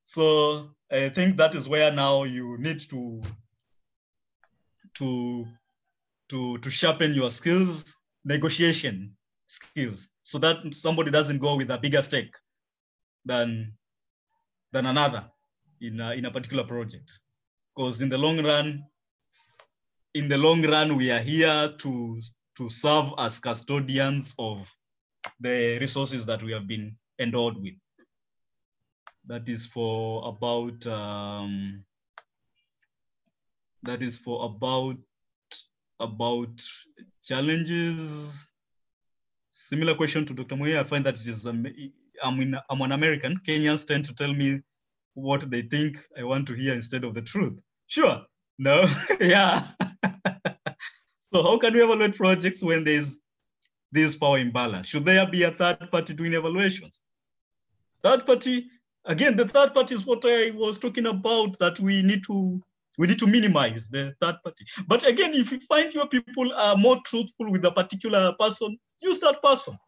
So I think that is where now you need to to to to sharpen your skills, negotiation skills, so that somebody doesn't go with a bigger stake than than another in a, in a particular project because in the long run in the long run we are here to to serve as custodians of the resources that we have been endowed with that is for about um, that is for about about challenges similar question to dr Moye. i find that it is um, I'm, in, I'm an American. Kenyans tend to tell me what they think I want to hear instead of the truth. Sure. No. yeah. so how can we evaluate projects when there's this power imbalance? Should there be a third party doing evaluations? Third party, again, the third party is what I was talking about that we need to we need to minimize the third party. But again, if you find your people are more truthful with a particular person, use that person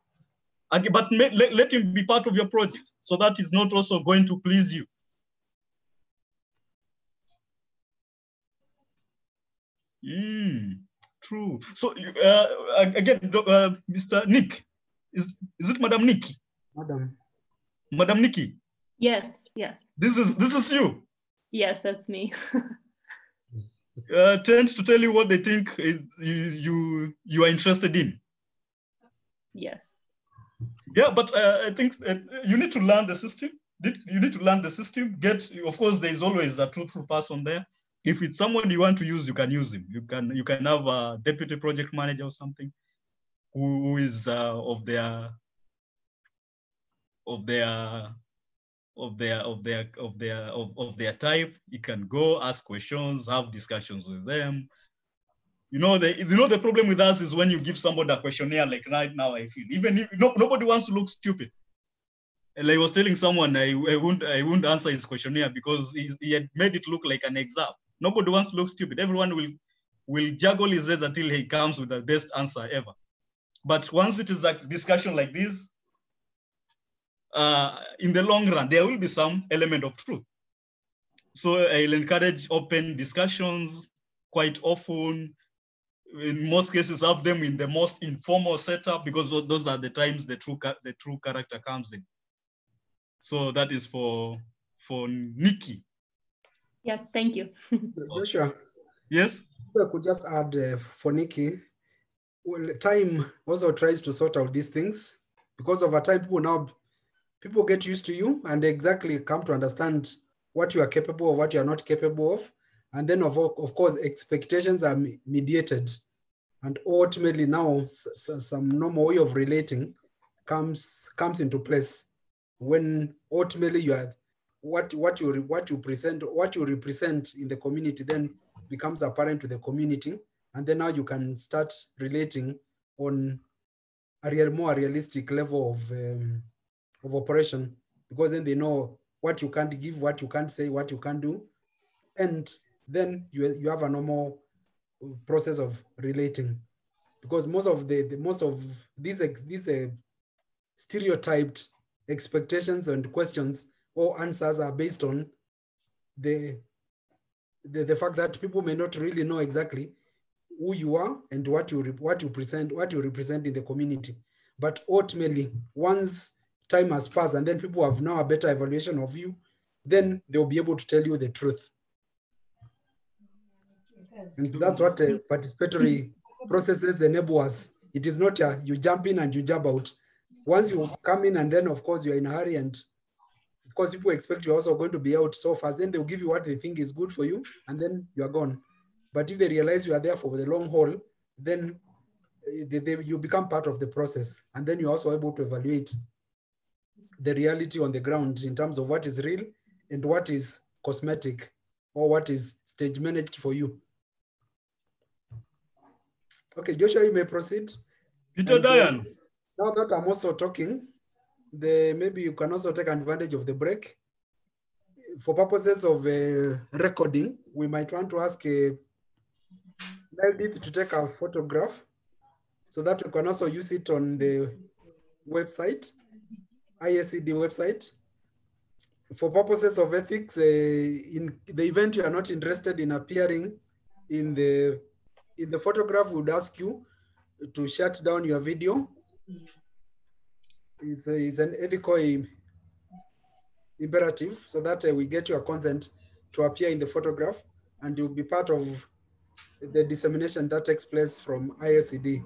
but ma- let, let him be part of your project so that is not also going to please you. Mm, true. So uh, again, uh, Mr. Nick, is is it Madam Nikki? Madam. Madam Nikki, Yes, yes, this is this is you. yes, that's me. Uh, tends to tell you what they think is, you you you are interested in. yes. Yeah, but uh, I think uh, you need to learn the system. You need to learn the system. Get, of course, there is always a truthful person there. If it's someone you want to use, you can use him. You can you can have a deputy project manager or something who, who is uh, of their of their of their of their of their of, of their type. You can go ask questions, have discussions with them. You know, the you know the problem with us is when you give somebody a questionnaire like right now. I feel even if no, nobody wants to look stupid. And I was telling someone I, I won't I won't answer his questionnaire because he's, he had made it look like an exam. Nobody wants to look stupid. Everyone will will juggle his head until he comes with the best answer ever. But once it is a discussion like this, uh, in the long run, there will be some element of truth. So I'll encourage open discussions quite often. In most cases, have them in the most informal setup because those are the times the true the true character comes in. So that is for for Nikki. Yes, thank you. Joshua, Yes. I could just add uh, for Nikki, well, time also tries to sort out these things because over time, people now people get used to you and exactly come to understand what you are capable of, what you are not capable of, and then of of course expectations are mediated, and ultimately now some normal way of relating comes comes into place when ultimately you are what what you what you present what you represent in the community then becomes apparent to the community. And then now you can start relating on a real more realistic level of um, of operation. Because then they know what you can't give what you can't say what you can't do. And then you, you have a normal process of relating. Because most of the, the most of these these uh, stereotyped expectations and questions or answers are based on the, the the fact that people may not really know exactly who you are and what you what you present what you represent in the community. But ultimately once time has passed and then people have now a better evaluation of you then they'll be able to tell you the truth and that's what participatory processes enable us it is not you jump in and you jump out. Once you come in and then of course you're in a hurry and of course people expect you're also going to be out so fast. Then they'll give you what they think is good for you and then you're gone. But if they realize you are there for the long haul then uh, they, they, you become part of the process and then you're also able to evaluate the reality on the ground in terms of what is real and what is cosmetic or what is stage managed for you okay joshua you may proceed Peter And, uh, now that I'm also talking, the maybe you can also take advantage of the break. For purposes of uh, recording, we might want to ask uh, Meldith to take a photograph so that we can also use it on the website, IACD website. For purposes of ethics, uh, in the event you are not interested in appearing in the the photograph, would ask you to shut down your video It's, a- is an ethical imperative so that uh, we get your consent to appear in the photograph and you'll be part of the dissemination that takes place from IACD.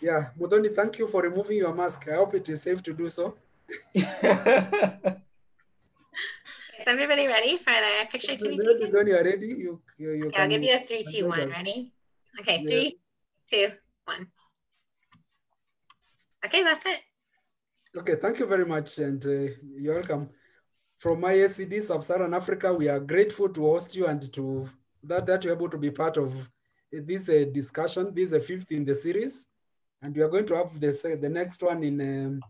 Yeah, Mudoni, thank you for removing your mask. I hope it is safe to do so. Is everybody ready for their picture to be taken? When you are ready, you, you, you Okay, I'll give you a three, two, one. Ready? Okay, Yeah. three, two, one. Okay, that's it. Okay, thank you very much, and uh, you're welcome. From IACD Sub-Saharan Africa, we are grateful to host you and to that that you're able to be part of this uh, discussion. This is the fifth in the series, and we are going to have the the next one in um,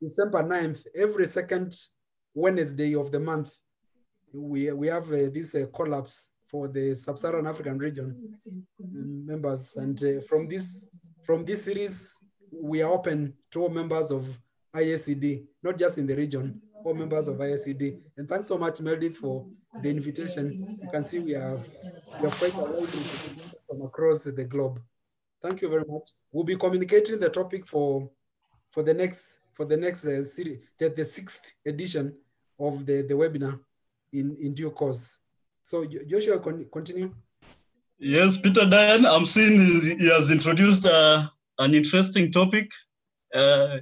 December 9th, every second Wednesday of the month. We we have uh, this uh, collapse for the Sub-Saharan African region um, members, and uh, from this from this series we are open to all members of IACD, not just in the region, all members of IACD. And thanks so much, Meldith, for the invitation. You can see we are, we are quite aligned from across the globe. Thank you very much. We'll be communicating the topic for for the next for the next uh, series, the, the sixth edition of the, the webinar in, in due course. So Joshua, con continue. Yes, Peter Dayan, I'm seeing he has introduced uh, an interesting topic. Uh,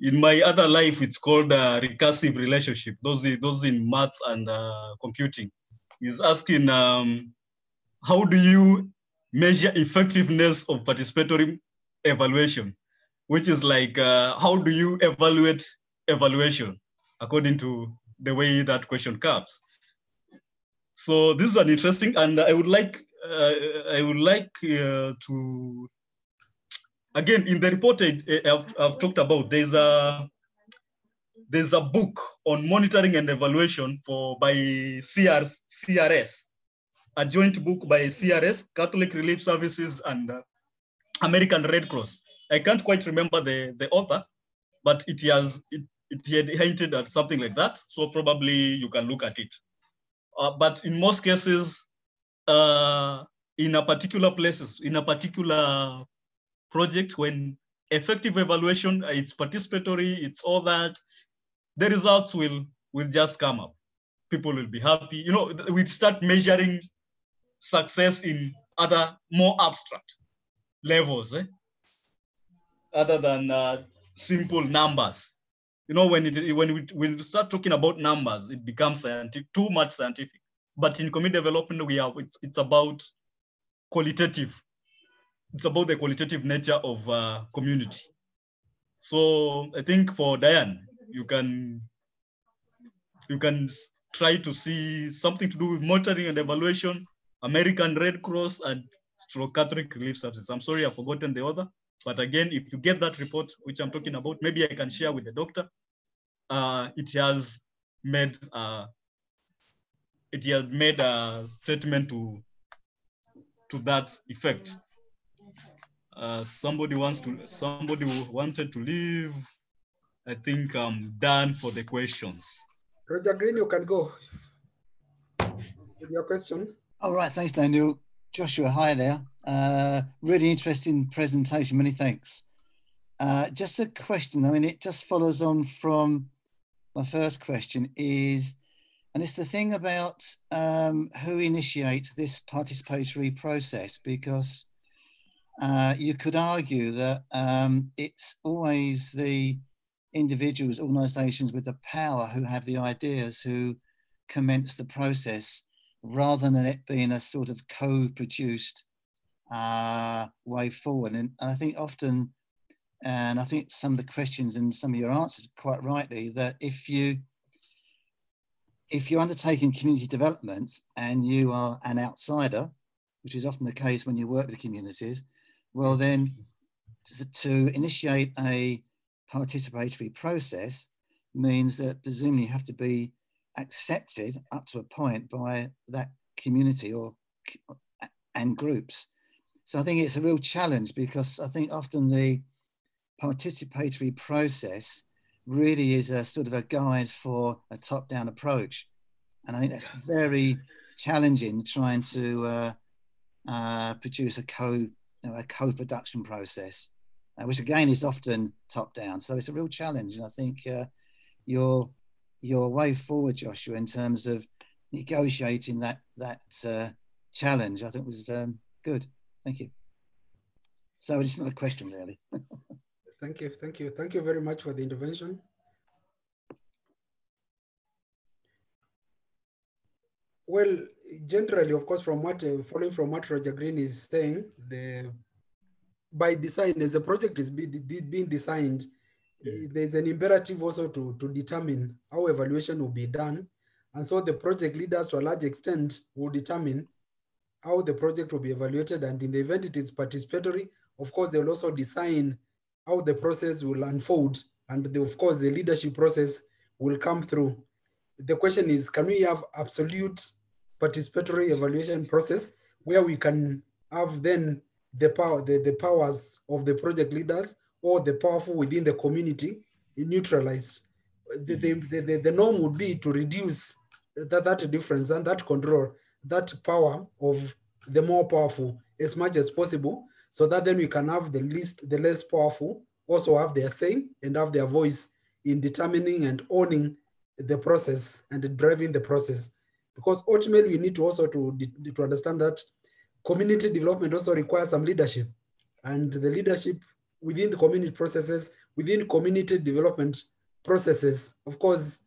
in my other life, it's called uh, recursive relationship. Those, those in maths and uh, computing. He's asking, um, how do you measure effectiveness of participatory evaluation? Which is like, uh, how do you evaluate evaluation according to the way that question comes? So this is an interesting, and I would like uh, I would like uh, to, again, in the report I, have I've talked about, there's a, there's a book on monitoring and evaluation for by CR, CRS, a joint book by CRS, Catholic Relief Services and uh, American Red Cross. I can't quite remember the, the author, but it has, it, it had hinted at something like that. So probably you can look at it. Uh, but in most cases, uh, in a particular places, in a particular project, when effective evaluation, it's participatory, it's all that, the results will, will just come up. People will be happy. You know, we start measuring success in other more abstract levels, eh? other than uh, simple numbers. You know, when it when we we start talking about numbers, it becomes scientific, too much scientific. But in community development we have it's, it's about qualitative. It's about the qualitative nature of uh, community. So i think for diane you can you can try to see something to do with monitoring and evaluation american red cross and stroke catholic relief services. I'm sorry i've forgotten the other. But again if you get that report which i'm talking about maybe i can share with the doctor uh, it has made uh, it has made a statement to to that effect. Uh, somebody wants to somebody wanted to leave. I think I'm done for the questions. Roger Green, you can go with your question. All right, thanks, Daniel. Joshua, hi there. Uh, really interesting presentation. Many thanks. Uh, just a question, I mean, it just follows on from my first question is and it's the thing about um, who initiates this participatory process, because uh, you could argue that um, it's always the individuals, organizations with the power who have the ideas who commence the process rather than it being a sort of co-produced uh, way forward. And I think often, and I think some of the questions and some of your answers quite rightly, that if you if you're undertaking community development and you are an outsider, which is often the case when you work with communities, well then to, initiate a participatory process means that presumably you have to be accepted up to a point by that community or and groups. So I think it's a real challenge because I think often the participatory process really is a sort of a guise for a top-down approach. And I think that's very challenging trying to uh, uh, produce a co you know, a co-production process, uh, which again is often top-down. So it's a real challenge, and I think uh, your your way forward, Joshua, in terms of negotiating that that uh, challenge, I think was um, good. Thank you. So it's not a question, really. Thank you, thank you, thank you very much for the intervention. Well, generally, of course, from what uh, following from what Roger Green is saying, the by design, as the project is be, be, being designed, yeah. there's an imperative also to, to determine how evaluation will be done. And so the project leaders to a large extent will determine how the project will be evaluated. And in the event it is participatory, of course, they will also design how the process will unfold. And the, of course, the leadership process will come through. The question is, can we have absolute participatory evaluation process where we can have then the power, the, the powers of the project leaders or the powerful within the community neutralized. The, the, mm-hmm. the, the, the norm would be to reduce that, that difference and that control, that power of the more powerful as much as possible, so that then we can have the least, the less powerful also have their say and have their voice in determining and owning the process and driving the process. Because ultimately we need to also to, to understand that community development also requires some leadership and the leadership within the community processes, within community development processes, of course,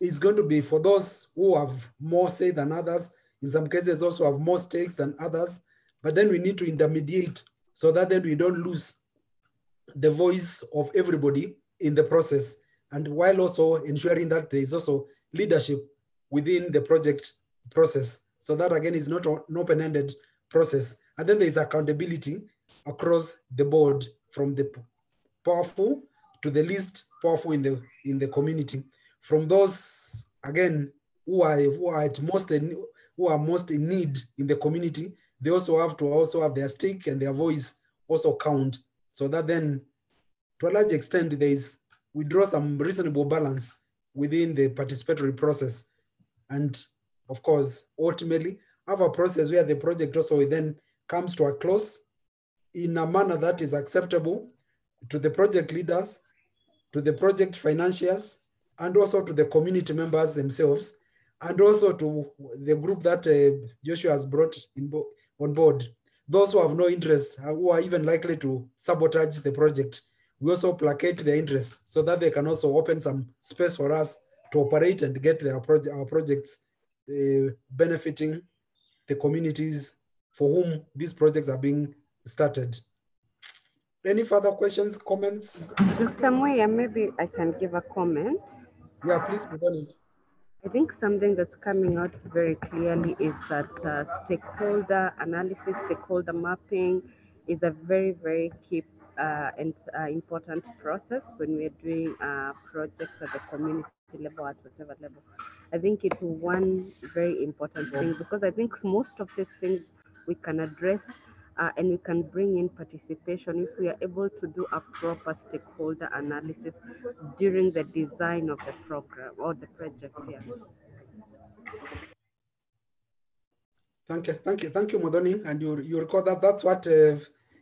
is going to be for those who have more say than others. In some cases, also have more stakes than others. But then we need to intermediate so that then we don't lose the voice of everybody in the process. And while also ensuring that there is also leadership within the project process. So that again is not an open-ended process. And then there is accountability across the board from the powerful to the least powerful in the in the community. From those again who are who are at most in, who are most in need in the community, they also have to also have their stake and their voice also count. So that then, to a large extent, there is we draw some reasonable balance within the participatory process, and of course, ultimately have a process where the project also then comes to a close in a manner that is acceptable to the project leaders, to the project financiers, and also to the community members themselves, and also to the group that uh, Joshua has brought bo on board. Those who have no interest, who are even likely to sabotage the project, we also placate their interest so that they can also open some space for us to operate and get their proje our projects uh, benefiting the communities for whom these projects are being started. Any further questions, comments? Dr. Moya, maybe I can give a comment. Yeah, please on. I think something that's coming out very clearly is that uh, stakeholder analysis, stakeholder mapping is a very, very key uh, and uh, important process when we're doing uh, projects at the community level, at whatever level. I think it's one very important thing because I think most of these things we can address uh, and we can bring in participation if we are able to do a proper stakeholder analysis during the design of the program or the project. Yeah. Thank you, thank you, thank you, Modoni. And you, you recall that that's what uh,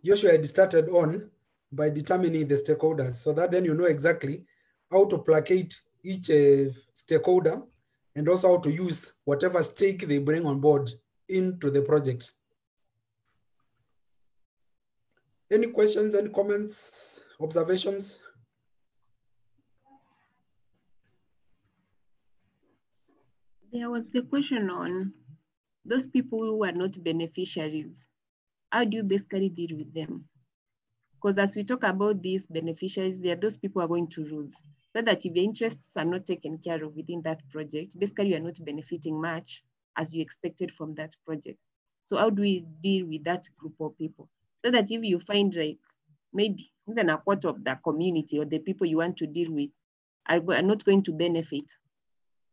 Joshua had started on by determining the stakeholders, so that then you know exactly how to placate each uh, stakeholder and also how to use whatever stake they bring on board into the project. Any questions, any comments, observations? There was the question on those people who are not beneficiaries. How do you basically deal with them? Because as we talk about disbeneficiaries, those people are going to lose. So that if the interests are not taken care of within that project, basically you are not benefiting much as you expected from that project. So how do we deal with that group of people? So that if you find like maybe even a quarter of the community or the people you want to deal with are, are not going to benefit,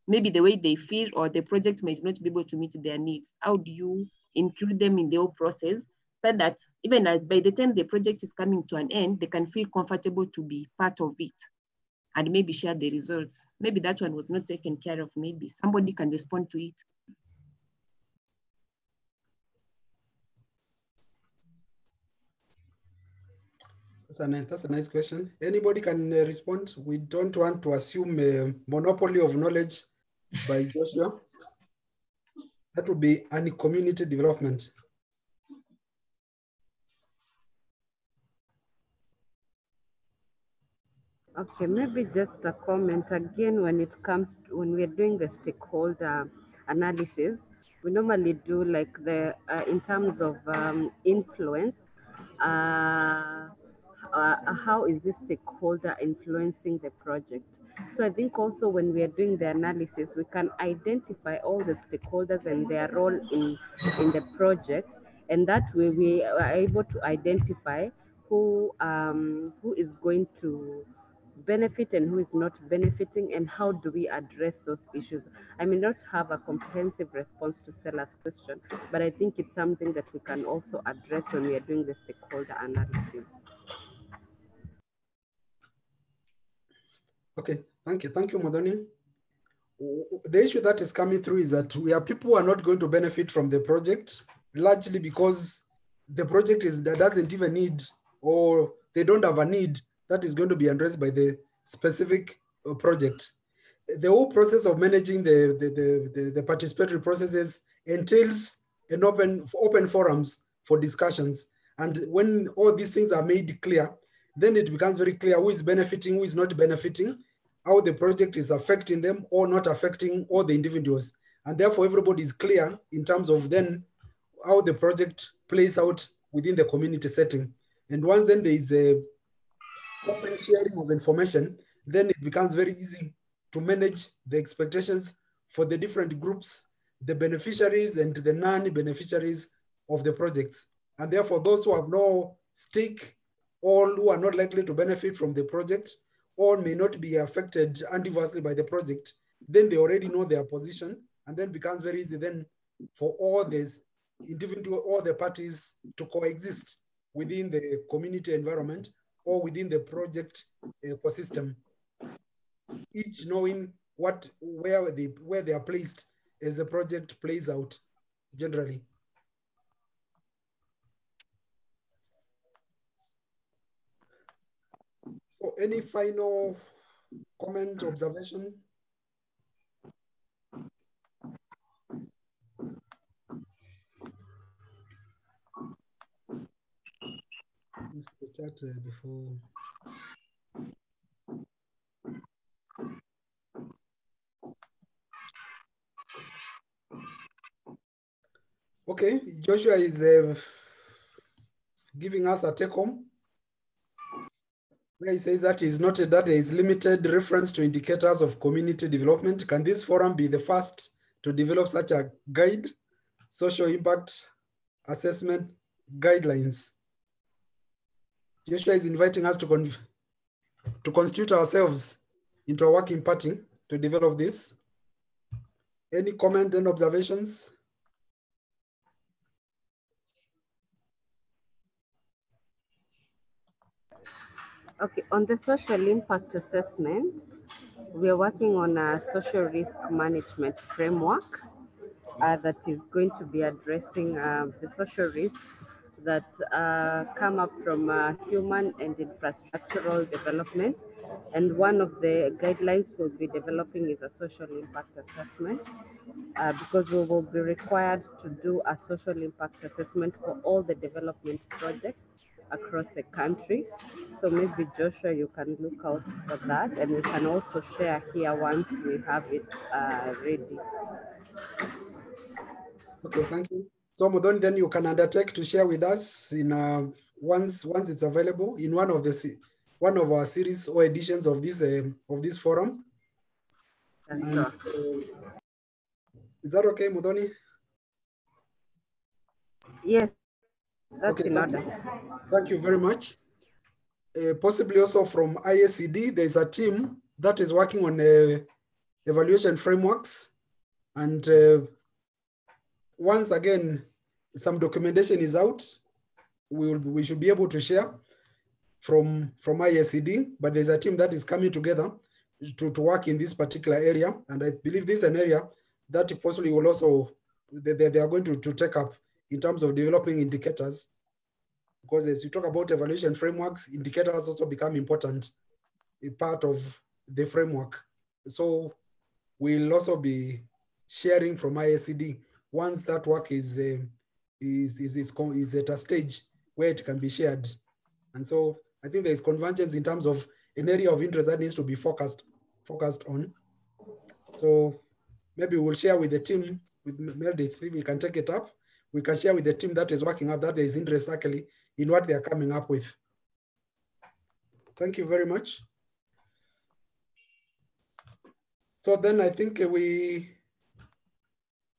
maybe the way they feel or the project might not be able to meet their needs. How do you include them in the whole process so that even as by the time the project is coming to an end, they can feel comfortable to be part of it and maybe share the results. Maybe that one was not taken care of. Maybe somebody can respond to it. That's a, nice, that's a nice question. Anybody can uh, respond. We don't want to assume a monopoly of knowledge by Joshua. That would be any community development. Okay, maybe just a comment again when it comes to when we're doing the stakeholder analysis, we normally do like the uh, in terms of um, influence. Uh, uh, how is this stakeholder influencing the project? So I think also when we are doing the analysis, we can identify all the stakeholders and their role in, in the project. And that way we are able to identify who, um, who is going to benefit and who is not benefiting and how do we address those issues. I may not have a comprehensive response to Stella's question, but I think it's something that we can also address when we are doing the stakeholder analysis. Okay, thank you. Thank you, Modoni. The issue that is coming through is that we are people who are not going to benefit from the project, largely because the project is that doesn't even need or they don't have a need that is going to be addressed by the specific uh, project. The whole process of managing the, the, the, the, the participatory processes entails an open, open forums for discussions. And when all these things are made clear, then it becomes very clear who is benefiting, who is not benefiting, how the project is affecting them or not affecting all the individuals. And therefore everybody is clear in terms of then how the project plays out within the community setting. And once then there is a open sharing of information, then it becomes very easy to manage the expectations for the different groups, the beneficiaries and the non-beneficiaries of the projects. And therefore those who have no stake, all who are not likely to benefit from the project, or may not be affected adversely by the project, then they already know their position and then becomes very easy then for all these individual, all the parties to coexist within the community environment or within the project ecosystem, each knowing what, where they, where they are placed as the project plays out generally. So any final comment, observation? The chat uh, before. Okay, Joshua is uh, giving us a take home where he says that is noted that there is limited reference to indicators of community development. Can this forum be the first to develop such a guide, social impact assessment guidelines? Joshua is inviting us to, con to constitute ourselves into a working party to develop this. Any comment and observations? Okay, on the social impact assessment, we are working on a social risk management framework uh, that is going to be addressing uh, the social risks that uh, come up from uh, human and infrastructural development. And one of the guidelines we'll be developing is a social impact assessment uh, because we will be required to do a social impact assessment for all the development projects across the country. So maybe Joshua, you can look out for that and we can also share here once we have it uh, ready. Okay, thank you. So Modoni, then you can undertake to share with us in uh, once once it's available in one of the one of our series or editions of this uh, of this forum. And, uh, is that okay, Modoni? Yes, that's okay, thank you. Thank you very much. Uh, possibly also from IACD, there's a team that is working on uh, evaluation frameworks. And uh, once again, some documentation is out, we, will, we should be able to share from, from IACD, but there's a team that is coming together to, to work in this particular area. And I believe this is an area that possibly will also, they, they, they are going to, to take up in terms of developing indicators. Because as you talk about evaluation frameworks, indicators also become important, part of the framework. So we'll also be sharing from IACD once that work is, uh, is, is, is, is at a stage where it can be shared. And so I think there is convergence in terms of an area of interest that needs to be focused, focused on. So maybe we'll share with the team, with Meredith, if we can take it up we can share with the team that is working up that is interest actually in what they are coming up with. Thank you very much. So then I think we,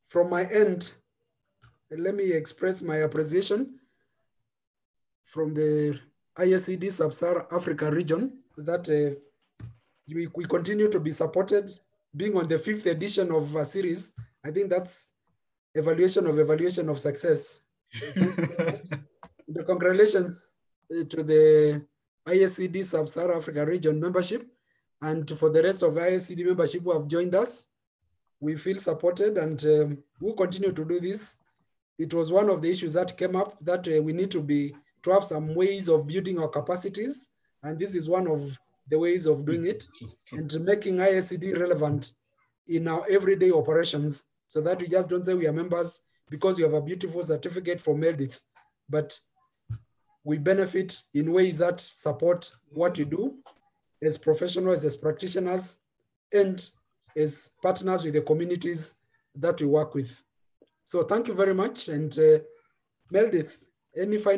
from my end, let me express my appreciation from the IACD Sub-Saharan Africa region that uh, we, we continue to be supported. Being on the fifth edition of a series, I think that's evaluation of evaluation of success. the congratulations to the IACD Sub-Saharan Africa region membership And for the rest of IACD membership who have joined us, we feel supported and um, we'll continue to do this. It was one of the issues that came up that uh, we need to be to have some ways of building our capacities. And this is one of the ways of doing it and making IACD relevant in our everyday operations so that we just don't say we are members because you have a beautiful certificate from MELDIF, but we benefit in ways that support what we do as professionals, as practitioners, and as partners with the communities that we work with. So thank you very much. And uh, Meredith, any final